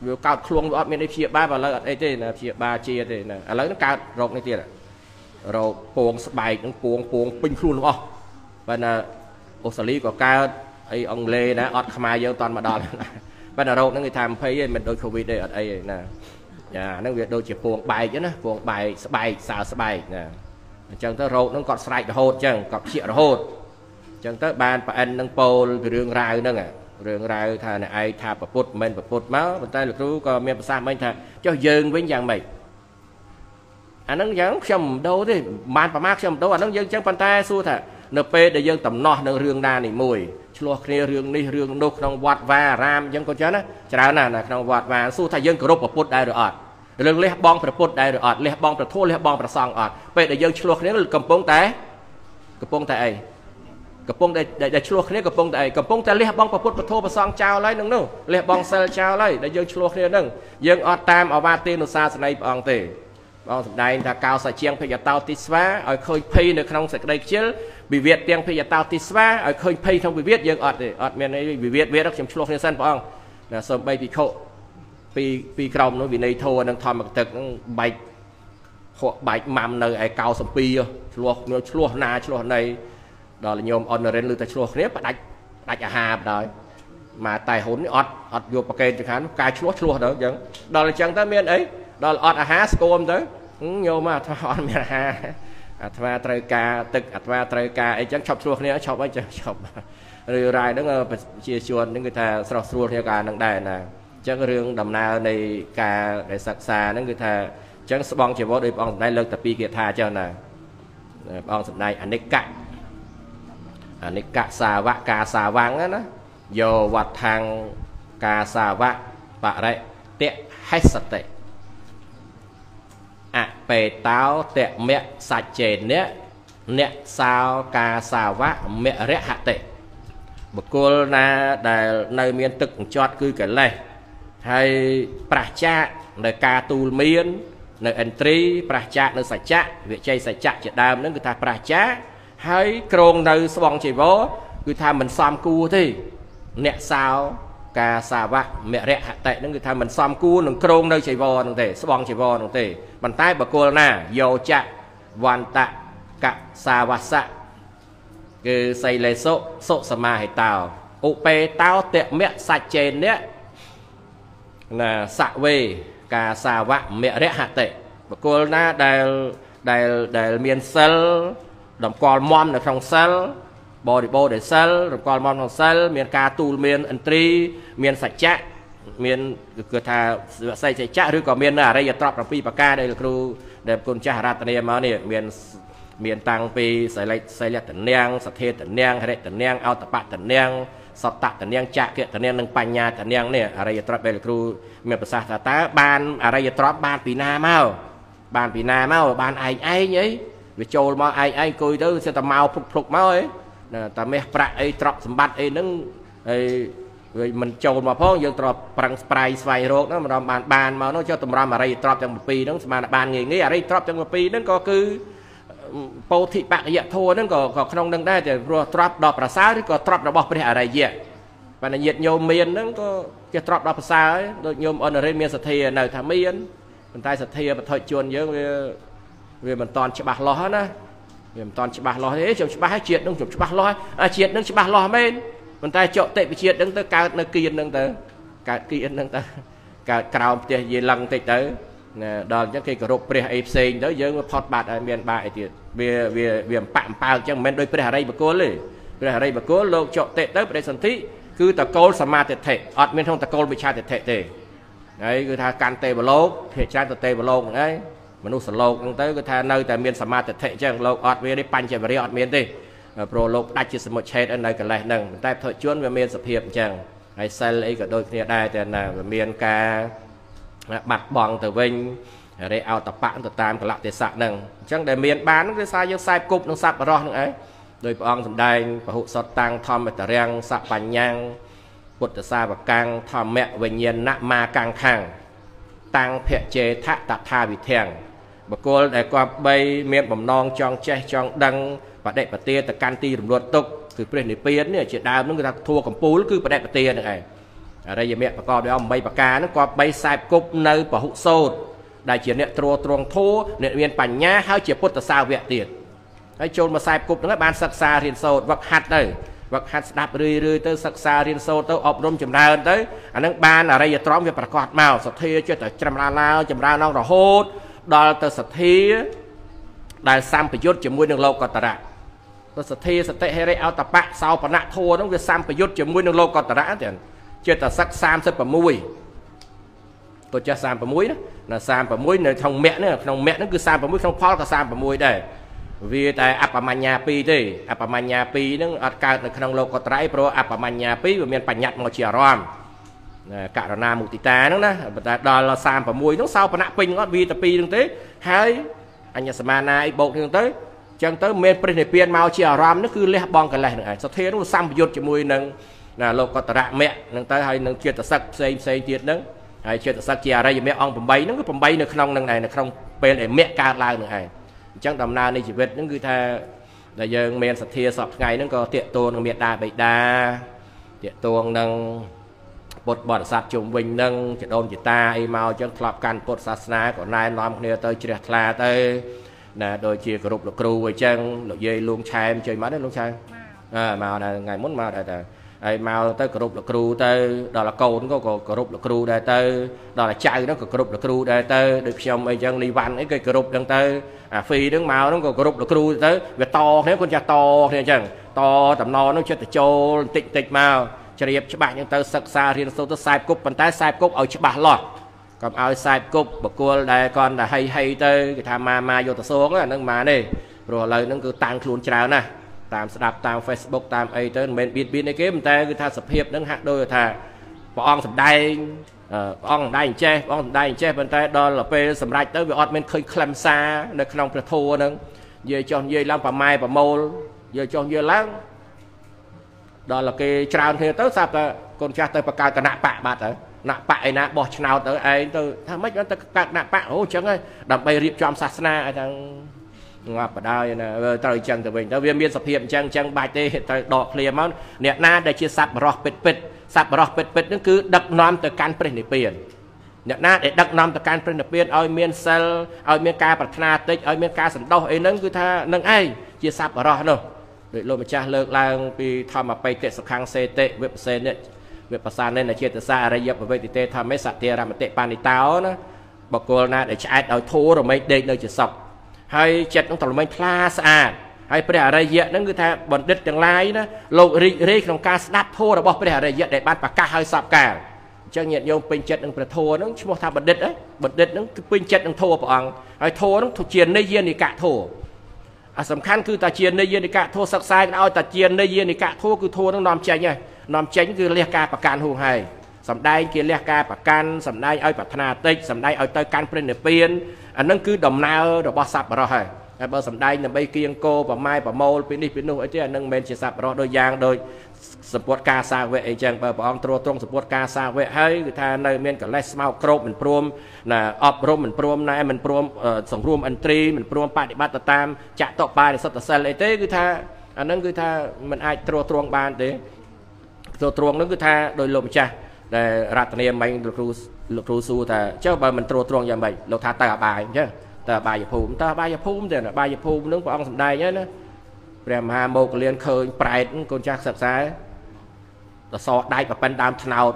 វាកើតខ្លងវាអត់មានអីព្យាបាលឥឡូវអត់អីទេណាព្យាបាលជាទេណាឥឡូវនឹងកើតរោគនេះទៀតរោគពងស្បែកនឹងពងពងពេញខ្លួនទាំងអស់បើណា អូស្ត្រាលីក៏កើតអីអង់គ្លេសណាអត់ខ្មែរយើងតន់មកដល់ប៉ុន្តែរោគហ្នឹងគេថា20ឯងមិនដូច Covid ទេអត់អីទេណាចាហ្នឹងវាដូចជាពងបែកណាពងបែកស្បែកសើស្បែកណាអញ្ចឹងទៅរោគហ្នឹងគាត់ស្រែករហូតអញ្ចឹងគាត់ព្យាករហូតអញ្ចឹងទៅបានប្រអិននឹងពោលពីរឿងរ៉ាវហ្នឹងរឿងរ៉ាវថាអ្នកឯងថាប្រពុតមិនប្រពុតមកប៉ុន្តែលោកគ្រូក៏មានប្រសាសន៍មិញថាចុះយើងវិញយ៉ាងម៉េចអាហ្នឹងយ៉ាងខ្ញុំមិនដូរទេបានប្រមាណខ្ញុំមិនដូរអាហ្នឹងយើងអញ្ចឹងប៉ុន្តែសួរថា នៅពេលដែលយើងតំណោះនៅរឿងណានេះមួយឆ្លោះគ្នារឿងនេះរឿងនោះក្នុងវត្តវាអារាមអញ្ចឹងក៏ចឹងណាច្រើនណាស់នៅក្នុងវត្តវាសួរថាយើងគោរពព្រះពុទ្ធដែរឬអត់រឿងលះបងព្រះពុទ្ធដែរឬអត់លះបងព្រះធម៌លះបងព្រះសង្ឃអត់ពេលដែលយើងឆ្លោះគ្នាកំពុងតែកំពុងតែអីកំពុងតែដែលឆ្លោះគ្នាកំពុងតែអីកំពុងតែលះបងព្រះពុទ្ធព្រះធម៌ព្រះសង្ឃចោលហើយនឹងនោះលះបងសិលចោលហើយដែលយើងឆ្លោះគ្នានឹងយើងអត់តាមអវាទិនុសាសន័យព្រះអង្គទេបងសំដែងថាកោសជាងភយតោទិស្វាឲ្យឃើញភ័យនៅក្នុងសេចក្តីខ្ជិល វិវាទទាំងភយតោទិស្វាឲ្យឃើញភ័យក្នុងវិវាទយើងអត់ទេអត់មានអីវិវាទវាខ្ញុំឆ្លោះគ្នាសិនព្រះអង្គណាសូមបីភិក្ខុពីពីក្រមនោះវិន័យធម៌និងធម្មកតិកហ្នឹងបែកហក់បែកម៉ាំនៅឯកោសំពីឆ្លោះឆ្លោះណាឆ្លោះណីដល់ញោមអនរិនឬតែឆ្លោះគ្នាផ្ដាច់ផ្ដាច់អាហារបដ ாய் មកតែហ៊ុននេះអត់អត់យកប្រកេតចង្ហាន់កាយឆ្លោះឆ្លោះទៅអញ្ចឹងដល់អញ្ចឹងទៅមានអីដល់អត់អាហារស្គមទៅញោមអាថ្មអត់មានអាហារ អាថ្មត្រូវការទឹកអាថ្មត្រូវការអីចឹងឈប់ឆ្លោះគ្នាឈប់អីចឹងឈប់ឬរ៉ាយហ្នឹងជាជួនហ្នឹងគឺថាស្រស់ស្រួលគ្នាការហ្នឹងដែរណាអញ្ចឹងរឿងដំណើរនៃការដែលសិក្សាហ្នឹងគឺថាអញ្ចឹងស្បងជីវរដោយព្រះអង្គសម្ដែងលើកតែពីរគាថាអញ្ចឹងណាព្រះអង្គសម្ដែងអនិកៈអនិកៈសាវៈការសាវាំងណាយោវត្ថังកាសាវៈបរិតៈហេសតិ អបេតោតមៈសច្ចេនៈអ្នកសោកាសាវៈមរហតិបុគ្គលណាដែលនៅមានទឹកអញ្ចត់គឺកិលេសហើយប្រះចាកនៅការទូលមាននៅឥន្ទ្រីប្រះចាកនៅសច្ចៈវិជ័យសច្ចៈជាដើមហ្នឹងគឺថាប្រះចាកហើយក្រងនៅស្បង់ជីវរគឺថាមិនសមគួរទេអ្នកសោ ការសាវៈមរៈហតិនឹងគឺថាមិនសមគួរនឹងក្រងនៅចៃវរនឹងទេស្បង់ចៃវរនឹងទេប៉ុន្តែបកុលណាយោចៈវន្តៈកសាវសៈគឺសីលេសុសុសមាហិតោឧបេតោតមៈសច្ចេនៈណាសវេកាសាវៈមរៈហតិបកុលណាដែលដែលដែលមានសិលតម្កល់មមនៅក្នុងសិល បរិបូរដោយសិលរកលមក្នុងសិលមានការទូលមានឥន្ទ្រីមានសច្ចៈមានគឺថាវិស័យសច្ចៈឬក៏មានអរិយត្រប់7ប្រការដែលលោកគ្រូដែលគុណចាស់រតនាមកនេះមានមានតាំងពីសីលសីលតនាងសធេតនាងហរិតនាងអតបតនាងសតតនាងចក្កតនាងនិងបញ្ញាតនាងនេះអរិយត្រប់ដែលលោកគ្រូមានប្រសាសន៍ថាតើបានអរិយត្រប់បានពីណាមកបានពីណាមកបានឯងឯងអីវាចូលមកឯងឯងអង្គុយទៅសិតតែមកភ្លុកភ្លុកមកអី តាមាសប្រាក់អីទ្រព្យសម្បត្តិអីហ្នឹងហើយវាមិនចូលមកផងយើងត្រូវប្រឹងស្ប្រៃស្វែងរកហ្នឹងម្ដងបានបានមកនោះចុះតម្រាំអរិយទ្រព្យទាំង7ហ្នឹងស្មានបានងាយងាយអរិយទ្រព្យទាំង7ហ្នឹងក៏គឺពោធិបកយធัวហ្នឹងក៏ក៏ក្នុងនឹងដែរតែព្រោះទ្រព្យដល់ប្រសើរឬក៏ទ្រព្យរបស់ព្រះអរិយៈបានញាតញោមមានហ្នឹងក៏ជាទ្រព្យដល់ប្រសើរដូចញោមអនរិនមានសទ្ធានៅថាមានប៉ុន្តែសទ្ធាបឋិជនយើងវាវាមិនតាន់ច្បាស់លាស់ណា វាមិនតាន់ច្បាស់លាស់ទេខ្ញុំច្បាស់ហើយជាតិនឹងខ្ញុំច្បាស់លាស់ហើយជាតិនឹងច្បាស់លាស់មែនប៉ុន្តែចកតិវិជាតិនឹងទៅកើតនៅគៀននឹងទៅកើតគៀននឹងទៅកើតក្រោមផ្ទះយាលឹងតិចទៅណាដល់អញ្ចឹងគេគោរពព្រះអីផ្សេងទៅយើងផុតបាត់ហើយមានបាក់អីទៀតវាវាវាអំប៉អំប៉ើអញ្ចឹងមិនមែនដោយព្រះអរិយបុគ្គលទេព្រះអរិយបុគ្គលលោកចកតិទៅបដិសន្ធិគឺតកូលសមាទិដ្ឋិអត់មានក្នុងតកូលវិឆាទិដ្ឋិទេហើយគឺថាកាន់ទេវលោកភាច្រើនទៅទេវលោកហ្នឹងហើយ មនុស្សសលោកហ្នឹងទៅគឺថានៅតែមានសមាធិអញ្ចឹងលោកអត់មានទេបញ្ចវរិយអត់មានទេព្រោះលោកដាច់ជាសមុទ្រឆេតនៅកលេសហ្នឹងតែធុជនវាមានសភាពអញ្ចឹងហើយសិលអីក៏ដូចគ្នាដែរតែណាវាមានការបាត់បង់ទៅវិញរេអោតបៈទៅតាមកលៈទេសៈហ្នឹងអញ្ចឹងដែលមានបានគឺសារយើងខ្សែគប់នឹងសត្វបរោះហ្នឹងឯងដោយព្រះអង្គសម្ដែងពហុសតតាំងធម្មតរាំងសបញ្ញាំងពុទ្ធសាវកាំងធម្មវិញ្ញាណមាកាំងខាំងតាំងភជេថតថាវិធាំង បកុលដែលគាត់បីមានបំណងចង់ចេះចង់ដឹងបដិបទាទៅកាន់ទីរំលត់ទុកគឺព្រះនិព្វាននេះជាដើមនឹងគឺថាធัวកម្ពូលគឺបដិបទានឹងឯងអរិយមគ្គប្រកបដោយអង្គ8ប្រការហ្នឹងគាត់បីខ្សែគប់នៅពហុសោតដែលជាអ្នកត្រួត្រងធัวអ្នកមានបញ្ញាហើយជាពុទ្ធសាវកទៀតហើយចូលមកខ្សែគប់ហ្នឹងបានសិក្សារៀនសូត្រវឹកហាត់ទៅវឹកហាត់ស្ដាប់រឿយរឿយទៅសិក្សារៀនសូត្រទៅអប់រំចម្រើនទៅអាហ្នឹងបានអរិយត្រមវាប្រកាសមកសទ្ធាចិត្តតែចម្រើនឡើងចម្រើនឡើងរហូត ដល់ទៅសទ្ធាដែលសម្ពយុទ្ធជាមួយនឹងលោកតរៈទៅសទ្ធាសតិហេរិអតបៈសោបនៈធัวនោះវាសម្ពយុទ្ធជាមួយនឹងលោកតរៈទៀតចិត្តសឹក36ពុទ្ធចាស់36ណាណា36នៅក្នុងមគ្គនេះក្នុងមគ្គហ្នឹងគឺ36ក្នុងផលក៏36ដែរវាតែអបមញ្ញា2ទេអបមញ្ញា2ហ្នឹងអត់កើតនៅក្នុងលោកត្រៃព្រោះអបមញ្ញា2វាមានបញ្ញត្តិមកជាអារម្មណ៍ ករណាមុទិតាហ្នឹងណាតែដល់36ហ្នឹងសោបនៈពេញអត់វាតែ2ហ្នឹងទេហើយអញ្ញសមាណាអីបោកហ្នឹងទៅចឹងទៅមានព្រះនិព្វានមកជាអារម្មណ៍នេះគឺលះបង់កិលេសហ្នឹងឯងសទ្ធានោះសម្ពយុទ្ធជាមួយនឹងណាលោកកតរៈមគ្គហ្នឹងទៅហើយនឹងចិត្តសឹកផ្សេងផ្សេងទៀតហ្នឹងហើយចិត្តសឹកជាអរិយមគ្គអង្គ8ហ្នឹងគឺ8នៅក្នុងហ្នឹងឯងនៅក្នុងពេលដែលមគ្គកើតឡើងនឹងឯងអញ្ចឹងដំណើរនៃជីវិតហ្នឹងគឺថាដែលយើងមានសទ្ធាសពថ្ងៃហ្នឹងក៏តាកតួនឹងមេដាបេដាតាកតួនឹង ពុទ្ធបរិស័ទជុំវិញនឹងចដូនចតាអីមកអញ្ចឹងធ្លាប់កាន់ពុទ្ធសាសនាក៏ណែនាំគ្នាទៅជ្រះថ្លាទៅណាដូចជាគោរពលោកគ្រូអញ្ចឹងលោកយាយលួងឆែមជួយមកទេលោកឆែមអើមកដែរថ្ងៃមុនមកដែរតាហើយមកទៅគោរពលោកគ្រូទៅដល់កូនក៏គោរពលោកគ្រូដែរទៅដល់ចៅហ្នឹងក៏គោរពលោកគ្រូដែរទៅដូចខ្ញុំអីចឹងលីវ៉ាន់អីក៏គោរពហ្នឹងទៅអាហ្វីហ្នឹងមកហ្នឹងក៏គោរពលោកគ្រូទៅវាតគ្នាគាត់ចាស់តគ្នាអញ្ចឹងតតំណហ្នឹងចិត្តទៅចូលបន្តិចបន្តិចមក ជ្រាបច្បាស់អញ្ចឹងទៅសិក្សារៀនសូត្រទៅខ្សែគប់ប៉ុន្តែខ្សែគប់ឲ្យច្បាស់លាស់កុំឲ្យខ្សែគប់បកគលដែលគាត់តែហីហីទៅគេថាម៉ាម៉ាយកទៅសងហ្នឹងម៉ាទេព្រោះឥឡូវហ្នឹងគឺតាំងខ្លួនច្រើនណាស់តាមស្ដាប់តាម Facebook តាមអីទៅមិនមែនបៀតបៀនអីគេប៉ុន្តែគឺថាសភាពហ្នឹងហាក់ដូចថាព្រះអង្គសម្ដែងព្រះអង្គសម្ដែងអញ្ចេះព្រះអង្គសម្ដែងអញ្ចេះប៉ុន្តែដល់ពេលសម្រេចទៅវាអត់មានឃើញខ្លឹមសារនៅក្នុងព្រះធម៌ហ្នឹងនិយាយចោះនិយាយឡើងប្រម៉ែប្រមូលនិយាយចោះនិយាយឡើង ដល់គេច្រើនគ្នាទៅសាប់តែកូនចាស់ទៅបង្កើតគណៈបកបាត់ទៅណបៈឯណាបោះឆ្នោតទៅឯងទៅថាម៉េចទៅកើតណបៈអូអញ្ចឹងហើយដើម្បីរៀបចំសាសនាអញ្ចឹងងាប់បដាយណាត្រូវអញ្ចឹងទៅវិញទៅវាមានសភាពអញ្ចឹងអញ្ចឹងបាច់ទេត្រូវដកឃ្លាមកអ្នកណាដែលជាសត្វបរោះពិតពិតសត្វបរោះពិតពិតហ្នឹងគឺដឹកនាំទៅកាន់ព្រះនិព្វានអ្នកណាដែលដឹកនាំទៅកាន់ព្រះនិព្វានឲ្យមានសិលឲ្យមានការប្រាថ្នាតិចឲ្យមានការសន្តោសអីហ្នឹងគឺថានឹងឯងជាសត្វបរោះនោះ ដូចលោកម្ចាស់លើកឡើងពីធម្មបៃតិសុខੰសេតិវិបសេនិវិបសានិនចេតសាអរិយបវេតិទេធម្មេសតិរមតិបានិតោណាបកគលណាដែលឆ្អែតដោយធូររមែកដេកនៅជាសុខហើយចិត្តនឹងត្រឡែងថ្លាស្អាតហើយព្រះអរិយៈហ្នឹងគឺថាបណ្ឌិតទាំងឡាយណាលោករីករាយក្នុងការស្ដាប់ធម៌របស់ព្រះអរិយៈដែលបានប្រកាសឲ្យសពកាលអញ្ចឹងញាតិញោមពេញចិត្តនឹងព្រះធម៌ហ្នឹងឈ្មោះថាបណ្ឌិតបណ្ឌិតហ្នឹងគឺពេញចិត្តនឹងធម៌ព្រះអង្គហើយធម៌ហ្នឹងជានិយានិកៈធម៌ អាសំខាន់គឺតាជានិយានិកៈធម៌សិក្សាឲ្យតាជានិយានិកៈធម៌គឺធម៌ហ្នឹងនាំចេញហើយនាំចេញគឺលះការប្រកាន់ហួងហើយសំដែងជាលះការប្រកាន់សំដែងឲ្យប្រាថ្នាតិចសំដែងឲ្យទៅកាន់ព្រះនិព្វានអានឹងគឺដំណើររបស់សត្វបរោះហើយហើយបើសំដែងដើម្បីគៀងគោប្រម៉ែប្រមូលពីនេះពីនោះអីទេអានឹងមិនមែនជាសត្វបរោះដូចយ៉ាងដូច សម្ពុតការសាវៈអីចឹងបើព្រះអង្គត្រួតត្រងសម្ពុតការសាវៈហើយគឺថានៅមានកលេសស្មោកក្របមិនព្រមណាអប់រំមិនព្រមណែមិនព្រមសង្រួមអន្ត្រីមិនព្រមបដិបត្តិតាមចតុបាយសុទ្ធសិលអីទេគឺថាអានឹងគឺថាมันអាចត្រួតត្រងបានទេត្រួតត្រងនឹងគឺថាដោយលោកម្ចាស់ដែលរតនាមិញលោកគ្រូលោកគ្រូសួរថាចុះបើមិនត្រួតត្រងយ៉ាងម៉េចលោកថាទៅអបាយអញ្ចឹងទៅអបាយភូមិទៅអបាយភូមិទេអបាយភូមិនឹងព្រះអង្គសម្ដែងហើយណា ព្រះមហាមោគលានឃើញប្រែតកូនចាស់សិក្សាតសដែកប្រប៉ិនដើមថ្នោត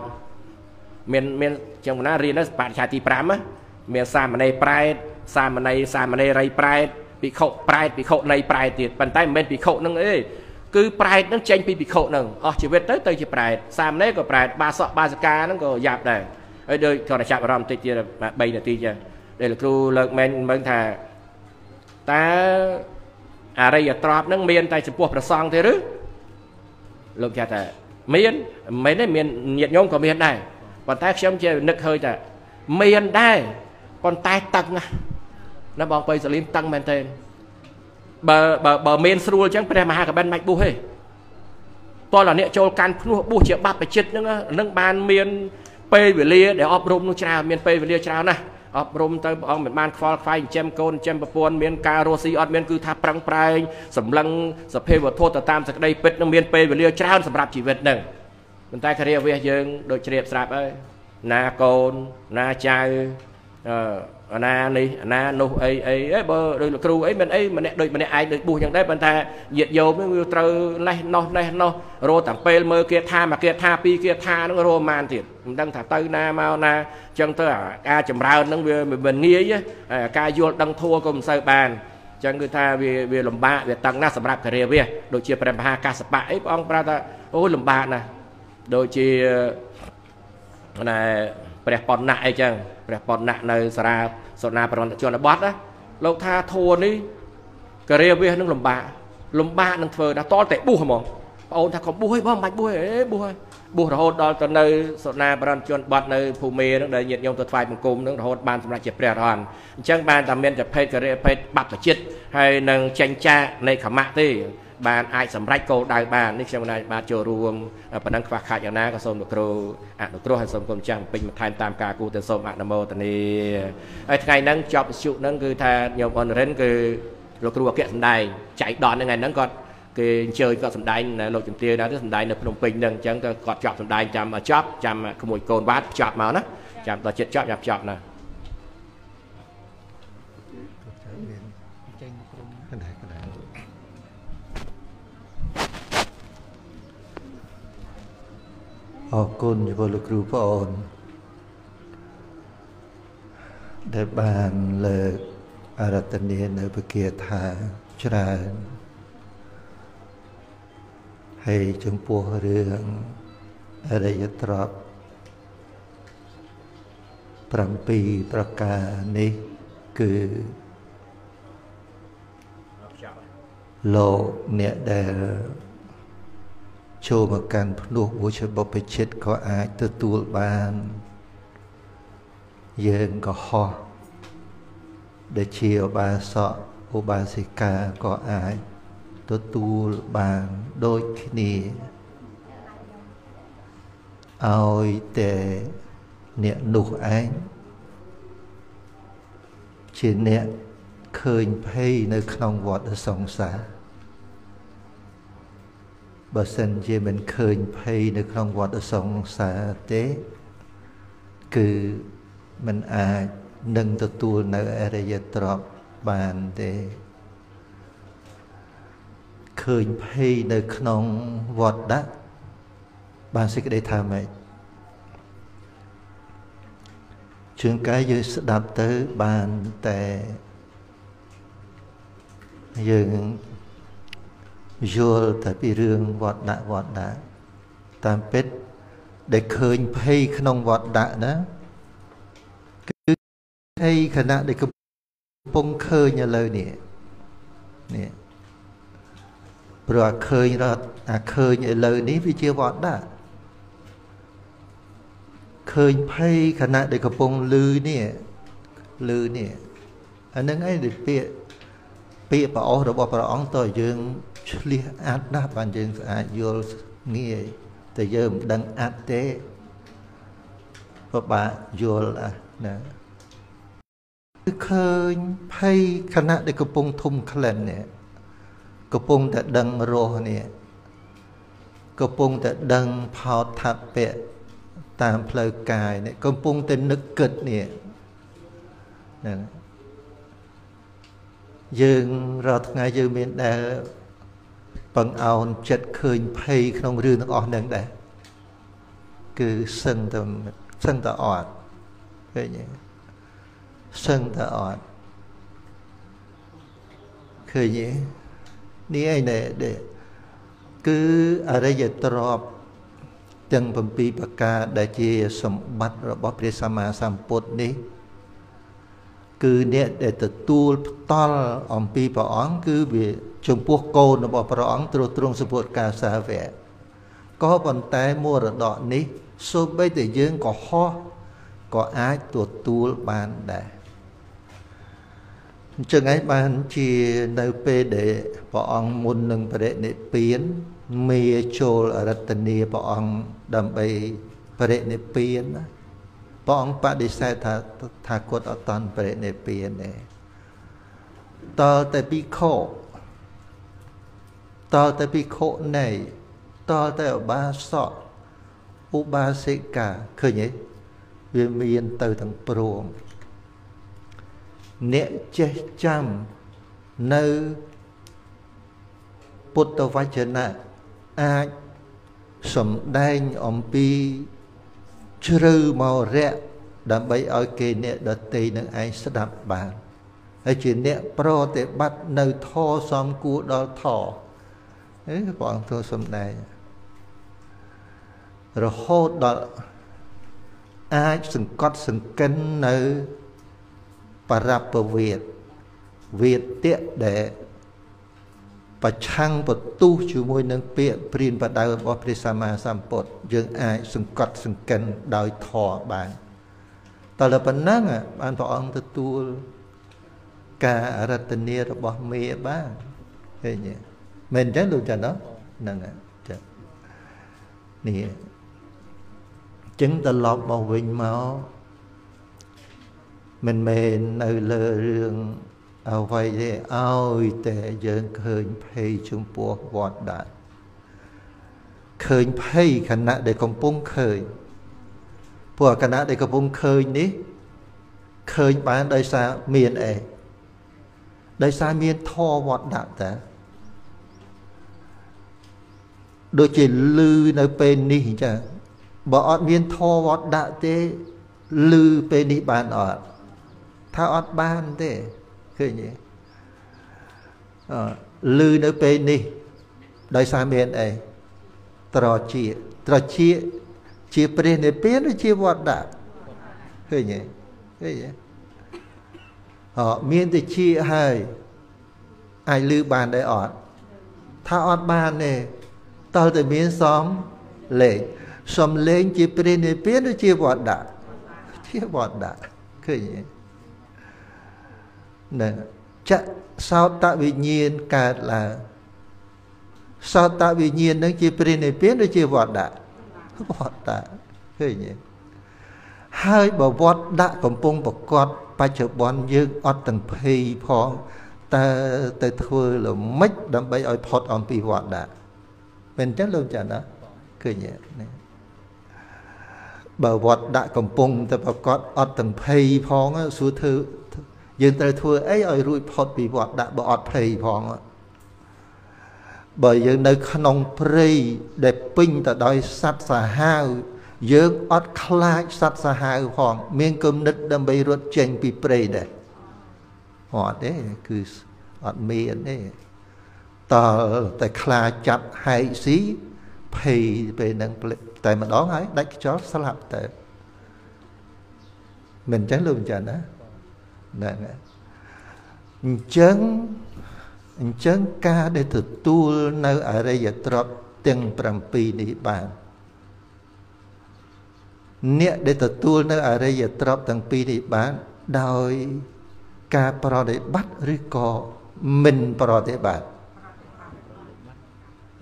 មានមានចឹងណារៀននៅបរិច្ឆេទទី5មានសាមណេរប្រែតសាមណេរសាមណេររីប្រែតភិក្ខុប្រែតភិក្ខុនៃប្រែតទៀតប៉ុន្តែមិនមែនភិក្ខុនឹងអីគឺប្រែតនឹងចេញពីភិក្ខុនឹងអស់ជីវិតទៅទៅជាប្រែតសាមណេរក៏ប្រែតបាសកបាសិកានឹងក៏យ៉ាប់ដែរហើយដូចគាត់ចាប់អារម្មណ៍តិចទៀត3នាទីចឹងដែលលោកគ្រូលើកមែនមើលថាតើ អរិយត្រប់នឹងមានតែចំពោះប្រសងទេឬលោកចាត់ថាមានមិនមែនទេមានញាតិញោមក៏មានដែរប៉ុន្តែខ្ញុំជានឹកឃើញថាមានដែរប៉ុន្តែតឹងណាបងបៃសាលីមតឹងមែនទេបើបើបើមានស្រួលអញ្ចឹងព្រះមហាកបិនមិនប៊ូសទេតោះអ្នកចូលកាន់ភ្នោះប៊ូសជាបាត់ប្រជិតហ្នឹងនឹងបានមានពេលវេលាដែលអប់រំនោះច្រើនមានពេលវេលាច្រើនណាស់ អប់រំទៅព្រះអង្គមិនបានខ្វល់ខ្វាយចិញ្ចឹមកូនចិញ្ចឹមប្រពន្ធមានការរស់ស៊ីអត់មានគឺថាប្រឹងប្រែងសម្លឹងសភេវធម៌ទៅតាមសក្តីពិតនឹងមានពេលវេលាច្រើនសម្រាប់ជីវិតនឹងប៉ុន្តែគរិយាវះយើងដូចជ្រាបស្រាប់ហើយណាកូនណាចៅអឺ អាណានេះអាណានោះអីអីបើដូចលោកគ្រូអីមិនអីម្នាក់ដូចម្នាក់ឯងដូចប៊ូសយ៉ាងដែរប៉ុន្តែញាតយោមវាត្រូវលេះណោះលេះណោះរោតាំងពេលមើលគេថាមកគេថាពីរគេថានឹងរោម៉ានទៀតមិនដឹងថាទៅណាមកណាអញ្ចឹងទៅការចម្រើននឹងវាមិនងាយការយល់ដឹងធัวក៏មិនសូវបានអញ្ចឹងគឺថាវាវាលំបាកវាតឹងណាស់សម្រាប់ការិយាវាដូចជាព្រះមហាកាសបៈអីព្រះអង្គប្រាប់ថាអូលំបាកណាស់ដូចជាណែព្រះប៉ុណ្ណាអីចឹង ព្រះប៉ុណ្ណានៅសារាសនាប្រវត្តិជនបទណាលោកថាធัวនេះការិយាវានឹងលំបាកលំបាកនឹងធ្វើដល់តតែប៊ូសហ្មងបងអូនថាកុំប៊ូសអីបងមិនបាច់ប៊ូសអីប៊ូសហើយបួសរហូតដល់ទៅនៅសុណាបរណជនបត់នៅភូមិនឹងដែលញាតិញោមទៅថ្វាយបង្គំនឹងរហូតបានសម្រាប់ជាព្រះអរហន្តអញ្ចឹងបានតែមានតែភេទករិយភេទបព្វជិតហើយនឹងចេញចាកនៃខមៈទេ បានអាចសម្រេចគោលដៅបាននេះខ្ញុំណាបាទចូលរួមប៉ុណ្ណឹងខ្វះខាតយ៉ាងណាក៏សូមលោកគ្រូអនុគ្រោះហើយសូមគុំចាស់ពេញបន្ថែមតាមការគូទៅសូមអនុមោទនាហើយថ្ងៃហ្នឹងចប់វិសុហ្នឹងគឺថាញោមអនរិនគឺលោកគ្រូអគ្គសម្ដែងចៃដនថ្ងៃហ្នឹងគាត់គេអញ្ជើញគាត់សម្ដែងលោកជំទាវណាទៅសម្ដែងនៅភ្នំពេញហ្នឹងអញ្ចឹងក៏គាត់ចប់សម្ដែងចាំចប់ចាំក្មួយកូនវត្តចប់មកណាចាំដល់ចិត្តចប់ចាំចប់ណា អរគុណចំពោះលោកគ្រូប្អូនដែលបានលើកអរតនីនៅពគាថាច្រើនហើយចំពោះរឿងអរិយត្រប់7ប្រការនេះគឺលោកអ្នកដែល ចូលមកកាន់ភ្នោះបុជបុព្វជិតក៏អាចទទួលបានយើងក៏ហោះដែលជាឧបាសកឧបាសិកាក៏អាចទទួលបានដូចគ្នាឲ្យតែអ្នកនោះឯងជាអ្នកឃើញភ័យនៅក្នុងវដ្តសង្សារ បើសិនជាមិនឃើញភ័យនៅក្នុងវដ្តសង្សារទេ គឺมันអាចនឹងទទួលនៅអរិយទ្រព្យបានទេឃើញភ័យនៅក្នុងវត្តដាក់បានសេចក្តីថាម៉េចជើងកាយយើងស្ដាប់ទៅបានតែយើង យល់តែពីរឿងវត្តដាក់វត្តដាក់តាមពិតដែលឃើញភ័យក្នុងវត្តដាក់ណាគឺភ័យខណៈដែលកំពុងឃើញឥឡូវនេះនេះព្រោះអាឃើញរត់អាឃើញឥឡូវនេះវាជាវត្តដាក់ឃើញភ័យខណៈដែលកំពុងលឺនេះលឺនេះអានឹងឯងដែលពាក្យពាក្យប្រអស់របស់ព្រះអង្គតើយើង ឆ្លៀសអាចណាស់បានយើងអាចយល់ងាយតែយើងមិនដឹងអត់ទេពិបាកយល់ណាគឺឃើញភ័យខណៈដែលកំពុងធំក្លិននេះកំពុងតែដឹងរស់នេះកំពុងតែដឹងផោតថាពៈតាមផ្លូវកាយនេះកំពុងតែនឹកគិតនេះហ្នឹងយើងរាល់ថ្ងៃយើងមានដែល ពឹងអោនចិត្តឃើញភ័យក្នុងរឿងទាំងអស់ហ្នឹងដែរគឺសឹងតែសឹងតែអត់ឃើញទេសឹងតែអត់ឃើញទេនេះឯងដែលគឺអរិយទ្រពទាំង7ប្រការដែលជាសម្បត្តិរបស់ព្រះសម្មាសម្ពុទ្ធនេះ គឺអ្នកដែលទទួលផ្ដល់អំពីព្រះអង្គគឺវាចំពោះកូនរបស់ព្រះអង្គទ្រទ្រង់សុពុទ្ធកាសាវៈក៏ប៉ុន្តែមរតកនេះសូម្បីតែយើងក៏ហោះក៏អាចទទួលបានដែរអញ្ចឹងឯងបានជានៅពេលដែលព្រះអង្គមុននឹងបរិនិព្វានមេចូលអរតនីព្រះអង្គដើម្បីបរិនិព្វានណា ព្រះអង្គបដិសេធថាថាគាត់អត់តន់បរិនិព្វានទេតើតែពីខោតើតែពីខោណៃតើតែឧបាសកឧបាសិកាឃើញទេវាមានទៅទាំងព្រមអ្នកចេះចាំនៅពុទ្ធវចនៈអាចសំដែងអំពី ជ្រៅមករៈដើម្បីឲ្យគេអ្នកដតីនឹងឯងស្ដាប់បានហើយជាអ្នកប្រតិបត្តិនៅធរសំគួរដល់ធរអេព្រះអង្គទ្រសំដែងរហូតដល់អាចសង្កត់សង្កិននៅបរពវេទវេទៈដែល ប្រឆាំងបន្ទុះជាមួយនឹងពាក្យព្រានបដៅរបស់ព្រះសម្មាសម្ពុទ្ធយើងអាចសង្កត់សង្កិនដោយធម៌បានតើប៉ុណ្ណឹងបានព្រះអង្គទទួលការរតនារបស់មេបានឃើញទេមែនអញ្ចឹងលោកចាណោះហ្នឹងចានេះចឹងត្រឡប់មកវិញមកមិនមែននៅលើរឿង អ្វីទេឲ្យតែយើងឃើញភ័យចំពោះវត្តដាក់ឃើញភ័យខណៈដែលកំពុងឃើញព្រោះខណៈដែលកំពុងឃើញនេះឃើញបានដោយសារមានអីដោយសារមានធម៌វត្តដាក់តាដូចជាលឺនៅពេលនេះអញ្ចឹងបើអត់មានធម៌វត្តដាក់ទេលឺពេលនេះបានអត់ថាអត់បានទេ ឃើញទេអលឺនៅពេលនេះដោយសារមានអីត្រជាត្រជាជាព្រះនិព្វានឬជាវត្តដាក់ឃើញទេឃើញទេអមានតែជាហើយអាចលឺបានដែរអត់ថាអត់បានទេតើតែមានសំលេងសំលេងជាព្រះនិព្វានឬជាវត្តដាក់ជាវត្តដាក់ឃើញទេ ណាចៈសោតវិញ្ញាណកើតឡើងសោតវិញ្ញាណនឹងជាព្រះនិព្វានឬជាវត្តដាក់វត្តដាក់ឃើញទេហើយបើវត្តដាក់កំពុងប្រកបបច្ចុប្បន្នយើងអត់ទាំងភ័យផងតើទៅធ្វើល្មិចដើម្បីឲ្យផុតអំពីវត្តដាក់មិនអញ្ចឹងលោកចាណាឃើញទេបើវត្តដាក់កំពុងតែប្រកបអត់ទាំងភ័យផងសួរធ្វើ យើងត្រូវធ្វើអីឲ្យរួចផុតពីវត្តដាក់បើអត់ភ័យផងបើយើងនៅក្នុងព្រៃដែលពេញទៅដោយសត្វសាហាវយើងអត់ខ្លាចសត្វសាហាវផងមានគំនិតដើម្បីរត់ចេញពីព្រៃដែរអត់ទេគឺអត់មានទេតើតែខ្លាចចាប់ហែកស៊ីភ័យពេលហ្នឹងតែម្ដងហើយដាច់ខ្យល់ស្លាប់ទៅមិនអញ្ចឹងលោកអញ្ចឹងណា ហ្នឹងអញ្ចឹងអញ្ចឹងការដែលទទួលនៅអរិយទ្រព្យទាំង7នេះបានអ្នកដែលទទួលនៅអរិយទ្រព្យទាំងពីរនេះបានដោយការប្រតិបត្តិឬក៏មិនប្រតិបត្តិ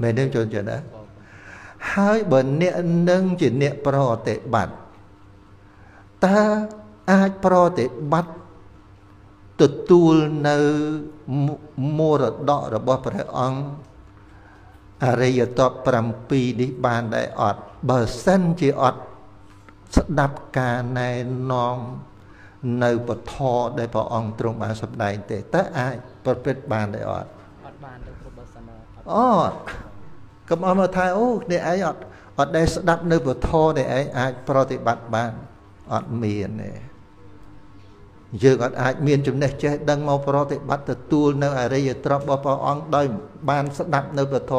មែនទេចូលចិត្តណាហើយបើអ្នកនឹងជាអ្នកប្រតិបត្តិតើអាចប្រតិបត្តិ ទទួលនៅមរតករបស់ព្រះអង្គអរិយតប7នេះបានដែរអត់បើសិនជាអត់ស្ដាប់ការណែនាំនៅពធដែលព្រះអង្គទ្រង់បានសម្ដែងទេតើអាចប្រព្រឹត្តបានដែរអត់អត់បានទេគ្រប់បើសិនអូកុំអមថាអូនេះឯងអត់អត់ដែលស្ដាប់នៅពធដែលឯងអាចប្រតិបត្តិបានអត់មានទេ យើងអត់អាចមានចំណេះចេះដឹងមកប្រតិបត្តិទទួលនៅអរិយទ្រព្យរបស់ព្រះអង្គដោយបានស្ដាប់នៅពធ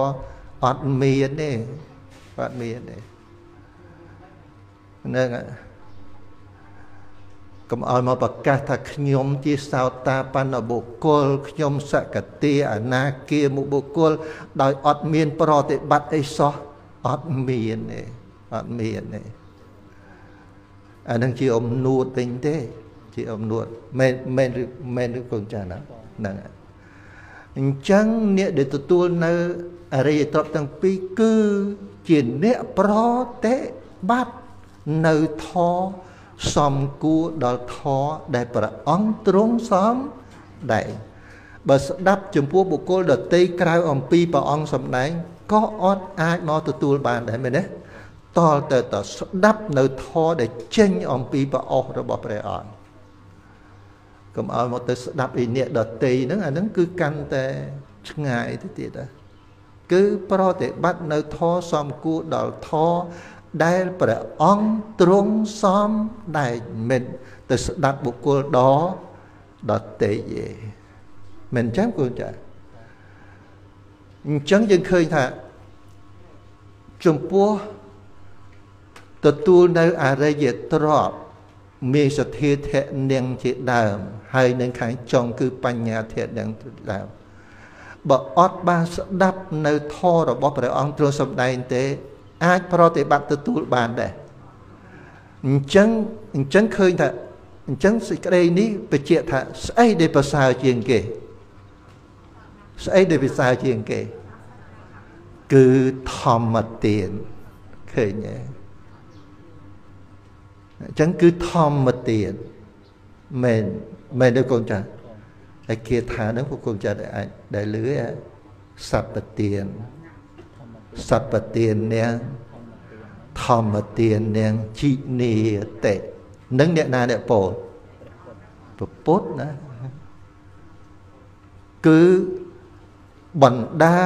អត់មានទេអត់មានទេហ្នឹងកុំឲ្យមកប្រកាសថាខ្ញុំជាសោតាបណ្ណបុគ្គលខ្ញុំសកតិអនាគាមុបុគ្គលដោយអត់មានប្រតិបត្តិអីសោះអត់មានទេអត់មានទេអានឹងជាអំនួតវិញទេ ជាអំនួតមែនមែនឬមែនឬកូនចាណាហ្នឹងអញ្ចឹងអ្នកដែលទទួលនៅអរិយទ្រព្យទាំងពីរគឺជាអ្នកប្រតិបត្តិនៅធម៌សំគួរដល់ធម៌ដែលព្រះអង្គទ្រង់សំដែងបើស្ដាប់ចំពោះបុគ្គលដតីក្រៅអំពីព្រះអង្គសំដែងក៏អត់អាចមកទទួលបានដែរមែនទេតលទៅតស្ដាប់នៅធម៌ដែលចេញអំពីព្រះអស់របស់ព្រះអង្គ កុំឲ្យមកទៅស្ដាប់អីអ្នកដតីហ្នឹងអាហ្នឹងគឺកាន់តែឆ្ងាយទៅទៀតគឺប្រតិបត្តិនៅធម៌សំគួរដល់ធម៌ដែលព្រះអង្គទ្រង់សំដែងមិនទៅស្ដាប់បុគ្គលដដតេយេមិនអញ្ចឹងគូចាអញ្ចឹងយើងឃើញថាចំពោះទទួលនៅអរិយទ្រព មានសទ្ធាធៈនាងជាដើម ហើយនឹងខាងចុងគឺបញ្ញាធៈនាងជាដើមបើអត់បានស្ដាប់នៅធម៌របស់ព្រះអង្គទ្រង់សម្ដែងទេ អាចប្រតិបត្តិទទួលបានដែរអញ្ចឹងអញ្ចឹងឃើញថាអញ្ចឹងសេចក្តីនេះបញ្ជាក់ថាស្អីដែលប្រសើរជាងគេ ស្អីដែលប្រសើរជាងគេ គឺធម្មទានឃើញទេ អញ្ចឹងគឺធម្មទានមែនមែនទេកូនចាហើយគាថានឹងពួកកូនចាអាចដែលលឺសัพពទានសัพពទាននាងធម្មទាននាងជីនីតេនឹងអ្នកណាអ្នកពោលពុទ្ធណាគឺបណ្ដា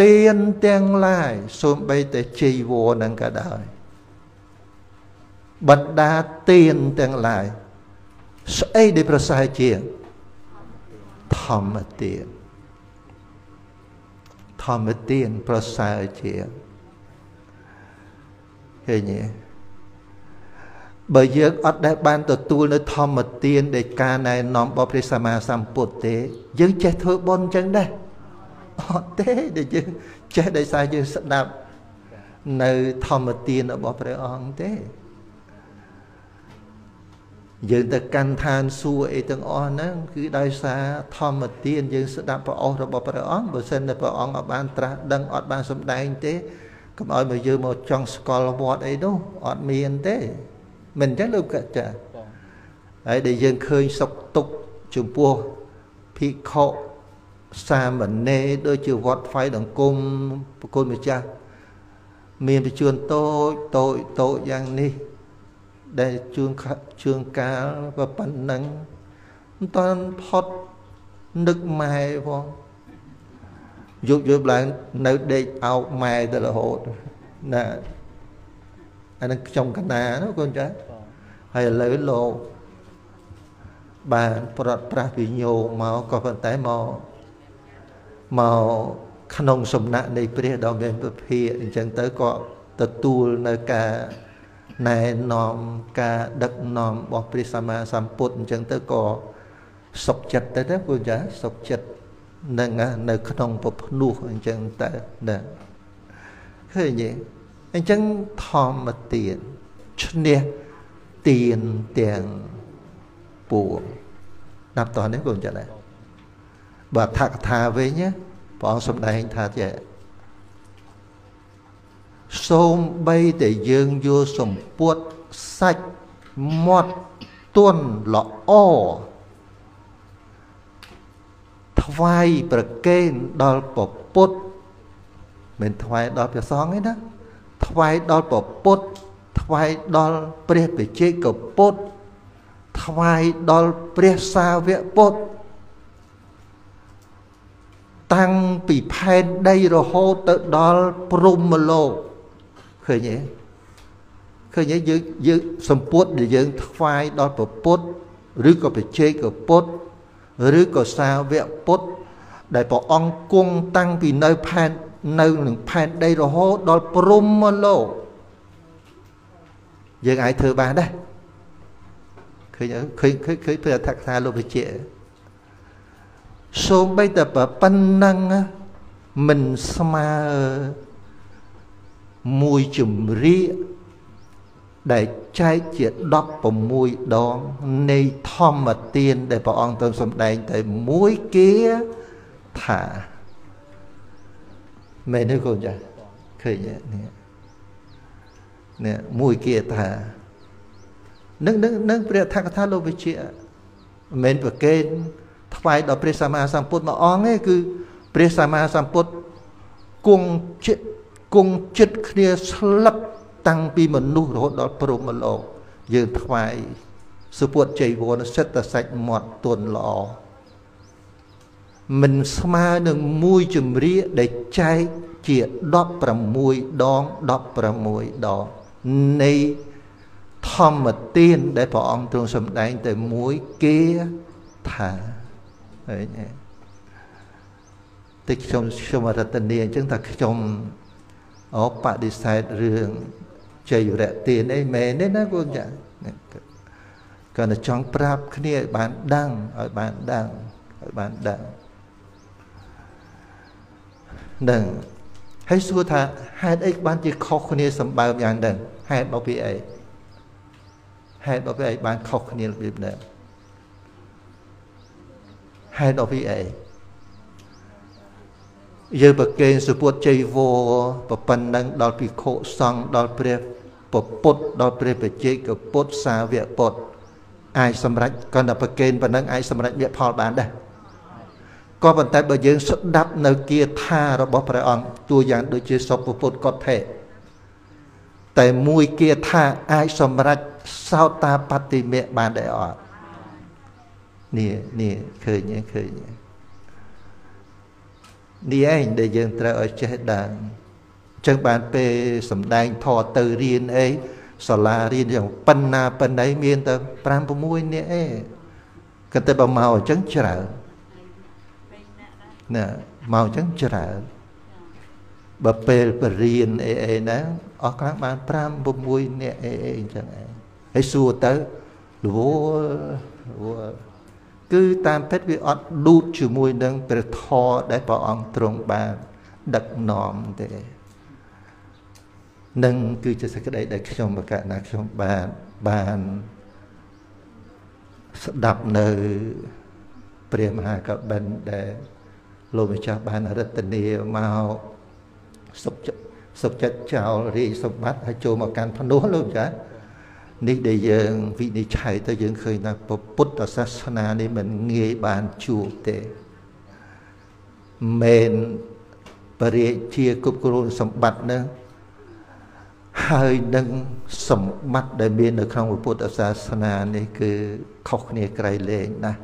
ទានទាំងឡាយសូម្បីតែជីវរនឹងក៏ដោយ បណ្ដាទានទាំងឡាយស្អីដែលប្រសើរជាងធម្មទានធម្មទានប្រសើរជាងឃើញទេបើយើងអត់ដែលបានទទួលនៅធម្មទានដែលការណែនាំរបស់ព្រះសម្មាសម្ពុទ្ធទេ យើងចេះធ្វើបុណ្យអញ្ចឹងដែរអត់ទេដែលយើងចេះដោយសារយើងស្ដាប់នៅធម្មទានរបស់ព្រះអង្គទេ យើងទៅកាន់ឋានសួគ៌អីទាំងអស់ហ្នឹងគឺដោយសារធម្មទានយើងស្ដាប់ប្រអស់របស់ព្រះអង្គបើសិនតែព្រះអង្គអត់បានត្រាស់ដឹងអត់បានសម្ដែងទេកុំឲ្យមកយើងមកចង់ស្គាល់វត្តអីនោះអត់មានទេមិនអញ្ចឹងលោកកចាហើយដែលយើងឃើញសុខទុក្ខចំពោះភិក្ខុសាមណេរដូចជាវត្តថ្វាយដង្គមប្រគុណម្ចាស់មានបញ្ជួនតូចតូចតូចយ៉ាងនេះ ដែលជួងជឿងកាលប៉ុណ្ណឹងមិនតាន់ផុតនឹកម៉ែផងយប់យប់ឡើងនៅដេកអោបម៉ែទៅរហូតណាអានឹងខ្ញុំកណាណាកូនចាហើយឥឡូវលោកបានប្រត់ប្រាស់វិញោមកក៏ប៉ុន្តែមកមកក្នុងសំណាក់នៃព្រះដ៏មានពភាអញ្ចឹងទៅក៏ទទួលនៅការ ណែនាំការដឹកនាំរបស់ព្រះសម្មាសម្ពុទ្ធអញ្ចឹងទៅក៏សុខចិត្តទៅទៅពូចាសុខចិត្តនឹងនៅក្នុងពភ្នោះអញ្ចឹងទៅណាឃើញទេអញ្ចឹងធម្មទានឈ្នះទានទាំងពួងដាប់តោះនេះកូនចាដែរបើអត្ថកថាវិញព្រះអង្គសម្ដែងថាជា សូមបីតែយើងយកសម្ពុតសាច់មាត់ទន់ល្អថ្វាយប្រគេនដល់ពពុទ្ធមិនថ្វាយដល់ព្រះសង្ឃទេណាថ្វាយដល់ពពុទ្ធថ្វាយដល់ព្រះបជេកពុទ្ធថ្វាយដល់ព្រះសាវកពុទ្ធតាំងពីផែនដីរហូតទៅដល់ព្រំមលោក ឃើញទេឃើញទេយើងយើងសម្ពុតដែលយើងថ្វាយដល់ព្រះពុទ្ធឬក៏បជ័យកពុទ្ធឬក៏សាវកពុទ្ធដែលព្រះអង្គគង់តាំងពីនៅផែននៅនឹងផែនដីរហូតដល់ព្រំមលោកយើងអាចធ្វើបានដែរឃើញឃើញឃើញឃើញព្រះអធិថាលោកវិជាសូមបីតែប៉ុណ្ណឹងមិនស្មើ មួយជំរាកដែលចែកជា16ដងនៃធម្មទានដែលព្រះអង្គទ្រង់សម្ដែងតែមួយគាថាមែនទេកូនចាឃើញនេះនេះមួយគាថានឹងនឹងនឹងព្រះថាកថាលោកវិជាមិនមែនប្រកេនថ្វាយដល់ព្រះសម្មាសម្ពុទ្ធមួយអង្គទេគឺ ព្រះសម្មាសម្ពុទ្ធគង់ចិត្ត គង់ចិត្តគ្នាស្លឹកតាំងពីមនុស្សរហូតដល់ព្រហ្មលោកយើងថ្វាយសុពុតជ័យវរសិតតសាច់មាត់ទន់ល្អមិនស្មើនឹងមួយជំរាដែលចែកជា16ដង16ដងនៃធម្មទានដែលព្រះអង្គទ្រង់សម្ដែងតែមួយគេថាហើយតិចខ្ញុំខ្ញុំរតនាអញ្ចឹងថាខ្ញុំ អូបដិសេធរឿងជ័យរៈទានអីមែនទេណាកូនចាគាត់តែចង់ប្រាប់គ្នាឲ្យបានដឹងឲ្យបានដឹងឲ្យបានដឹងនឹងហើយសួរថាហេតុអីបានជាខុសគ្នាសម្បើមយ៉ាងហ្នឹងហេតុមកពីអីហេតុមកពីអីបានខុសគ្នារបៀបហ្នឹងហេតុមកពីអី យើងប្រកេនសុពុតជ័យវរប្រប៉ុណ្ណឹងដល់ភិក្ខុសង្ឃដល់ព្រះពុទ្ធដល់ព្រះបច្ចេកពុទ្ធសាវកពុទ្ធអាចសម្រេចក៏តែប្រកេនប៉ុណ្ណឹងអាចសម្រេចមគ្គផលបានដែរក៏ប៉ុន្តែបើយើងស្ដាប់នៅគាថារបស់ព្រះអង្គតួយ៉ាងដូចជាសុពពុទ្ធកថេតែមួយគាថាអាចសម្រេចសោតាបតិមៈបានដែរអត់នេះនេះឃើញឃើញ នេះឯងដែលយើងត្រូវឲ្យចេះដឹងចឹងបានពេលសំដែងធរទៅរៀនអីសាលារៀនយ៉ាងប៉ុណ្ណាប៉ុណ្ណីមានតែ5 6នាក់ឯងក៏តែបើមកអញ្ចឹងច្រើនណាមកអញ្ចឹងច្រើនបើពេលបរៀនអីអីណាអស់ខ្លះបាន5 6នាក់អីអីអញ្ចឹងឯងហើយសួរទៅលវលវ គឺតាមពិតវាអត់ឌូតជាមួយនឹងព្រះធម៌ដែលព្រះអង្គទ្រង់បានដឹកនាំទេនឹងគឺជាសេចក្តីដែលខ្ញុំបកណាខ្ញុំបានបានស្ដាប់នៅព្រះមហាកបិណ្ឌដែលលោកម្ចាស់បានរតនាមកសុខចិត្តសុខចិត្តចោលរាជសម្បត្តិហើយចូលមកកាន់ភ្នោះលោកម្ចាស់ នេះដែលយើងវិនិច្ឆ័យទៅយើងឃើញថាពុទ្ធសាសនានេះមិនងាយបានជួបទេមិនបរិជាគ្រប់គ្រងសម្បត្តិនឹងហើយនឹងសម្បត្តិដែលមាននៅក្នុងពុទ្ធសាសនានេះគឺខុសគ្នាក្រៃលែងណាស់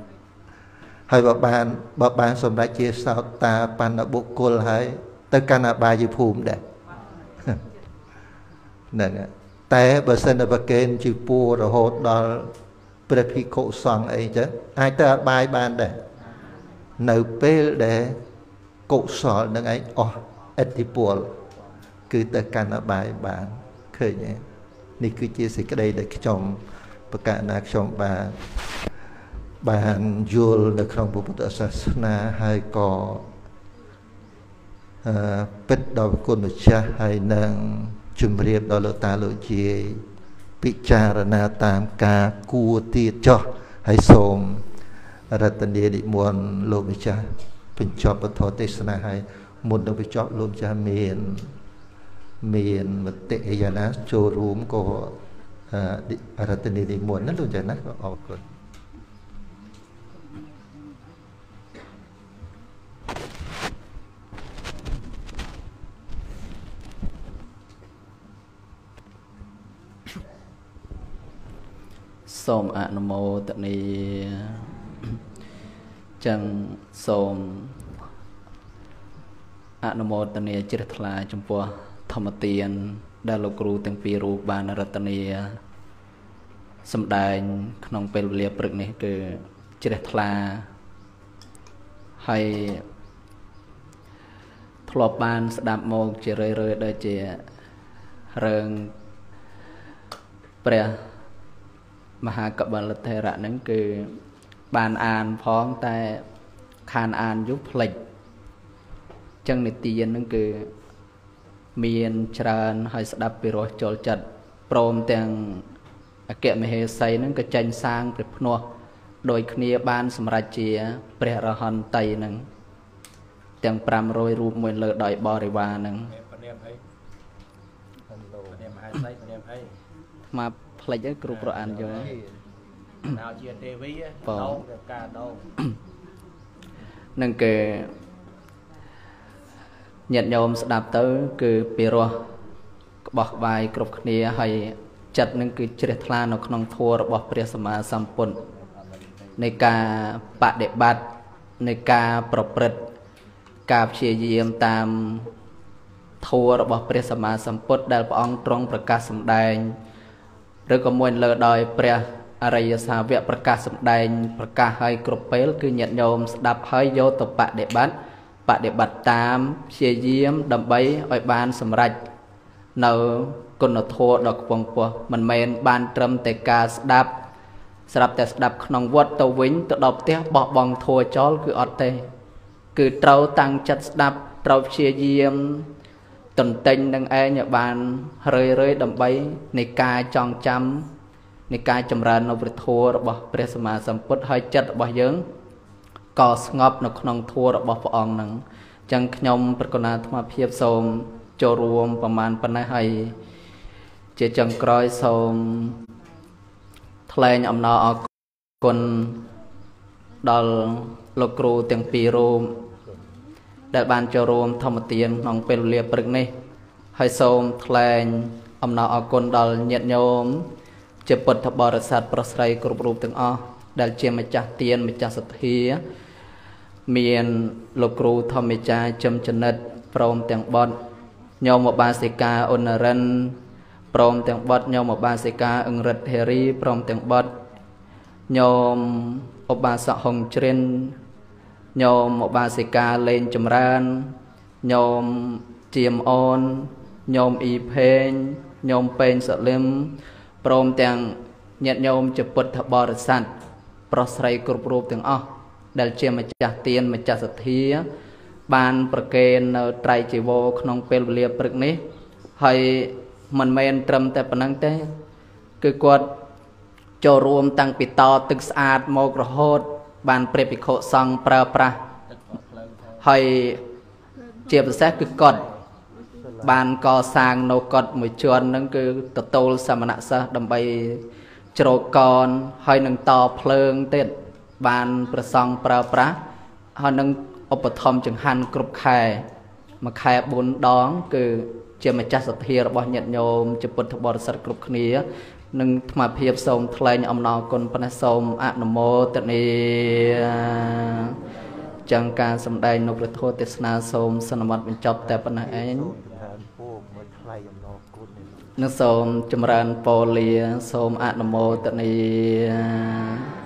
ហើយបើបានបើបានសម្រេចជាសោតាបណ្ឌបុគ្គលហើយទៅកាន់អបាយភូមិដែរហ្នឹង តែបើសិនតែប្រកេនជាពួររហូតដល់ព្រះភិក្ខុសង្ឃអីចឹងអាចទៅអបាយបានដែរនៅពេលដែលកុសលនឹងឯងអស់អធិពលគឺទៅកាន់អបាយបានឃើញទេនេះគឺជាសេចក្តីដែលខ្ញុំប្រកាសណាខ្ញុំបានបានយល់នៅក្នុងពុទ្ធសាសនាហើយក៏អឺពិតដល់គុណម្ចាស់ហើយនឹង ជំរាបដល់លោកតាលោកជាពិចារណាតាមការគួទៀតចោះហើយសូមរតនានិមន្តលោកម្ចាស់បញ្ចប់ពធទេសនាហើយមុននឹងបញ្ចប់លោកម្ចាស់មានមានមតិយ៉ាងណាចូលរួមក៏រតនានិមន្តណាលោកចាណាអរគុណ សូមអនុមោទនីចឹងសូមអនុមោទនាជ្រះថ្លាចំពោះធម្មទាន ដែលលោកគ្រូទាំងពីររូបបានរតនាសម្ដែង ក្នុងពេលវេលាព្រឹកនេះគឺជ្រះថ្លាហើយធ្លាប់បានស្ដាប់មកជារឿយៗដូចជារឿងព្រះ មហាកបលថេរៈហ្នឹងគឺបានអានផងតែខានអានយុផ្លេចចឹងនិទានហ្នឹងគឺមានច្រើនហើយស្ដាប់ពីរោះចូលចិត្តព្រមទាំងអគ្គមហេសីហ្នឹងក៏ចាញ់សាងព្រះភ្នោះដោយគ្នាបានសម្រេចជាព្រះរហន្តៃហ្នឹងទាំង500រូបមួយលើដោយបរិវារហ្នឹងពនាមអីពនាមមហាសីពនាមអីមក ផ្លេចគ្រូប្រអានយកដល់ជាទេវីដោងទៅការដោងនឹងគេញាតិញោមស្ដាប់ទៅ គឺពីរោះក្បោះក្បាយគ្រប់គ្នាហើយចិត្តនឹងគឺជ្រះថ្លានៅក្នុងធម៌របស់ព្រះសម្មាសម្ពុទ្ធនៃការបដិបត្តិនៃការប្រព្រឹត្តការព្យាយាមតាមធម៌របស់ព្រះសម្មាសម្ពុទ្ធដែលព្រះអង្គទ្រង់ប្រកាសសម្ដែង ឬក៏មួយលើដោយព្រះអរិយសាវកប្រកាសសម្ដែងប្រកាសឲ្យគ្រប់ពេល គឺញាតិញោមស្ដាប់ហើយយកទៅបដិបត្តិបដិបត្តិតាមព្យាយាមដើម្បីឲ្យបានសម្រេចនៅគុណធម៌ដ៏ខ្ពង់ខ្ពស់មិនមែនបានត្រឹមតែការស្ដាប់ស្រាប់តែស្ដាប់ក្នុងវត្តទៅវិញទៅដល់ផ្ទះបោះបង់ធัวចោលគឺអត់ទេ គឺត្រូវតាំងចិត្តស្ដាប់ត្រូវព្យាយាម ទន្ទិញនឹងឯងឲ្យបានរឿយរឿយដើម្បីនៃការចងចាំនៃការចម្រើននៅព្រះធម៌របស់ព្រះសម្មាសម្ពុទ្ធហើយចិត្តរបស់យើងក៏ស្ងប់នៅក្នុងធម៌របស់ព្រះអង្គនឹងអញ្ចឹងខ្ញុំប្រកណាអាត្មាភាពសូមចូលរួមប្រមាណប៉ុណ្ណេះហើយជាចុងក្រោយសូមថ្លែងអំណរអគុណដល់លោកគ្រូទាំងពីររូប ដែលបានចូលរួមធម្មទានក្នុងពេលវេលាព្រឹកនេះ ហើយសូមថ្លែងអំណរអគុណដល់ញាតិញោមជាពុទ្ធបរិស័ទប្រុសស្រីគ្រប់រូបទាំងអស់ដែលជាម្ចាស់ទានម្ចាស់សទ្ធា មានលោកគ្រូធម្មចារចំចនិតព្រមទាំងបត់ញោមឧបាសិកាអ៊ុនរិនព្រមទាំងបត់ញោមឧបាសិកាអង្រិតហេរីព្រមទាំងបត់ញោមឧបាសកហុងជ្រិន ញោមឧបាសិកាលេងចម្រើនញោមជាមអូនញោមអ៊ីផេងញោមពេងសលឹមព្រមទាំងញាតិញោមជាពុទ្ធបរិស័ទប្រុសស្រីគ្រប់រូបទាំងអស់ដែលជាម្ចាស់ទានម្ចាស់សទ្ធា បានប្រគេននៅត្រៃជីវរក្នុងពេលវេលាព្រឹកនេះ ហើយមិនមែនត្រឹមតែប៉ុណ្ណឹងទេ គឺគាត់ចូលរួមតាំងពីតទឹកស្អាតមករហូត បានព្រះភិក្ខុសង្ឃប្រើប្រាស់ហើយជាពិសេសគឺកត់បានកសាងនៅកត់មួយជាន់ហ្នឹងគឺតតូលសមណសិស្សដើម្បីជ្រោកកនហើយនឹងតភ្លើងទៀតបានប្រសង់ប្រើប្រាស់ហើយនឹងឧបត្ថម្ភចង្ហាន់គ្រប់ខែមួយខែ4ដង គឺជាម្ចាស់សទ្ធារបស់ញាតិញោមជាពុទ្ធបរិស័ទគ្រប់គ្នា នឹងថ្មភាពសូមថ្លែងអំណរគុណប៉ុណ្ណេះសូមអនុមោទនាចឹងការសម្ដែងនៅព្រះធម៌ទេសនាសូមសន្មតបញ្ចប់តែប៉ុណ្ណេះឯងនឹងសូមចម្រើនពរលា សូមអនុមោទនា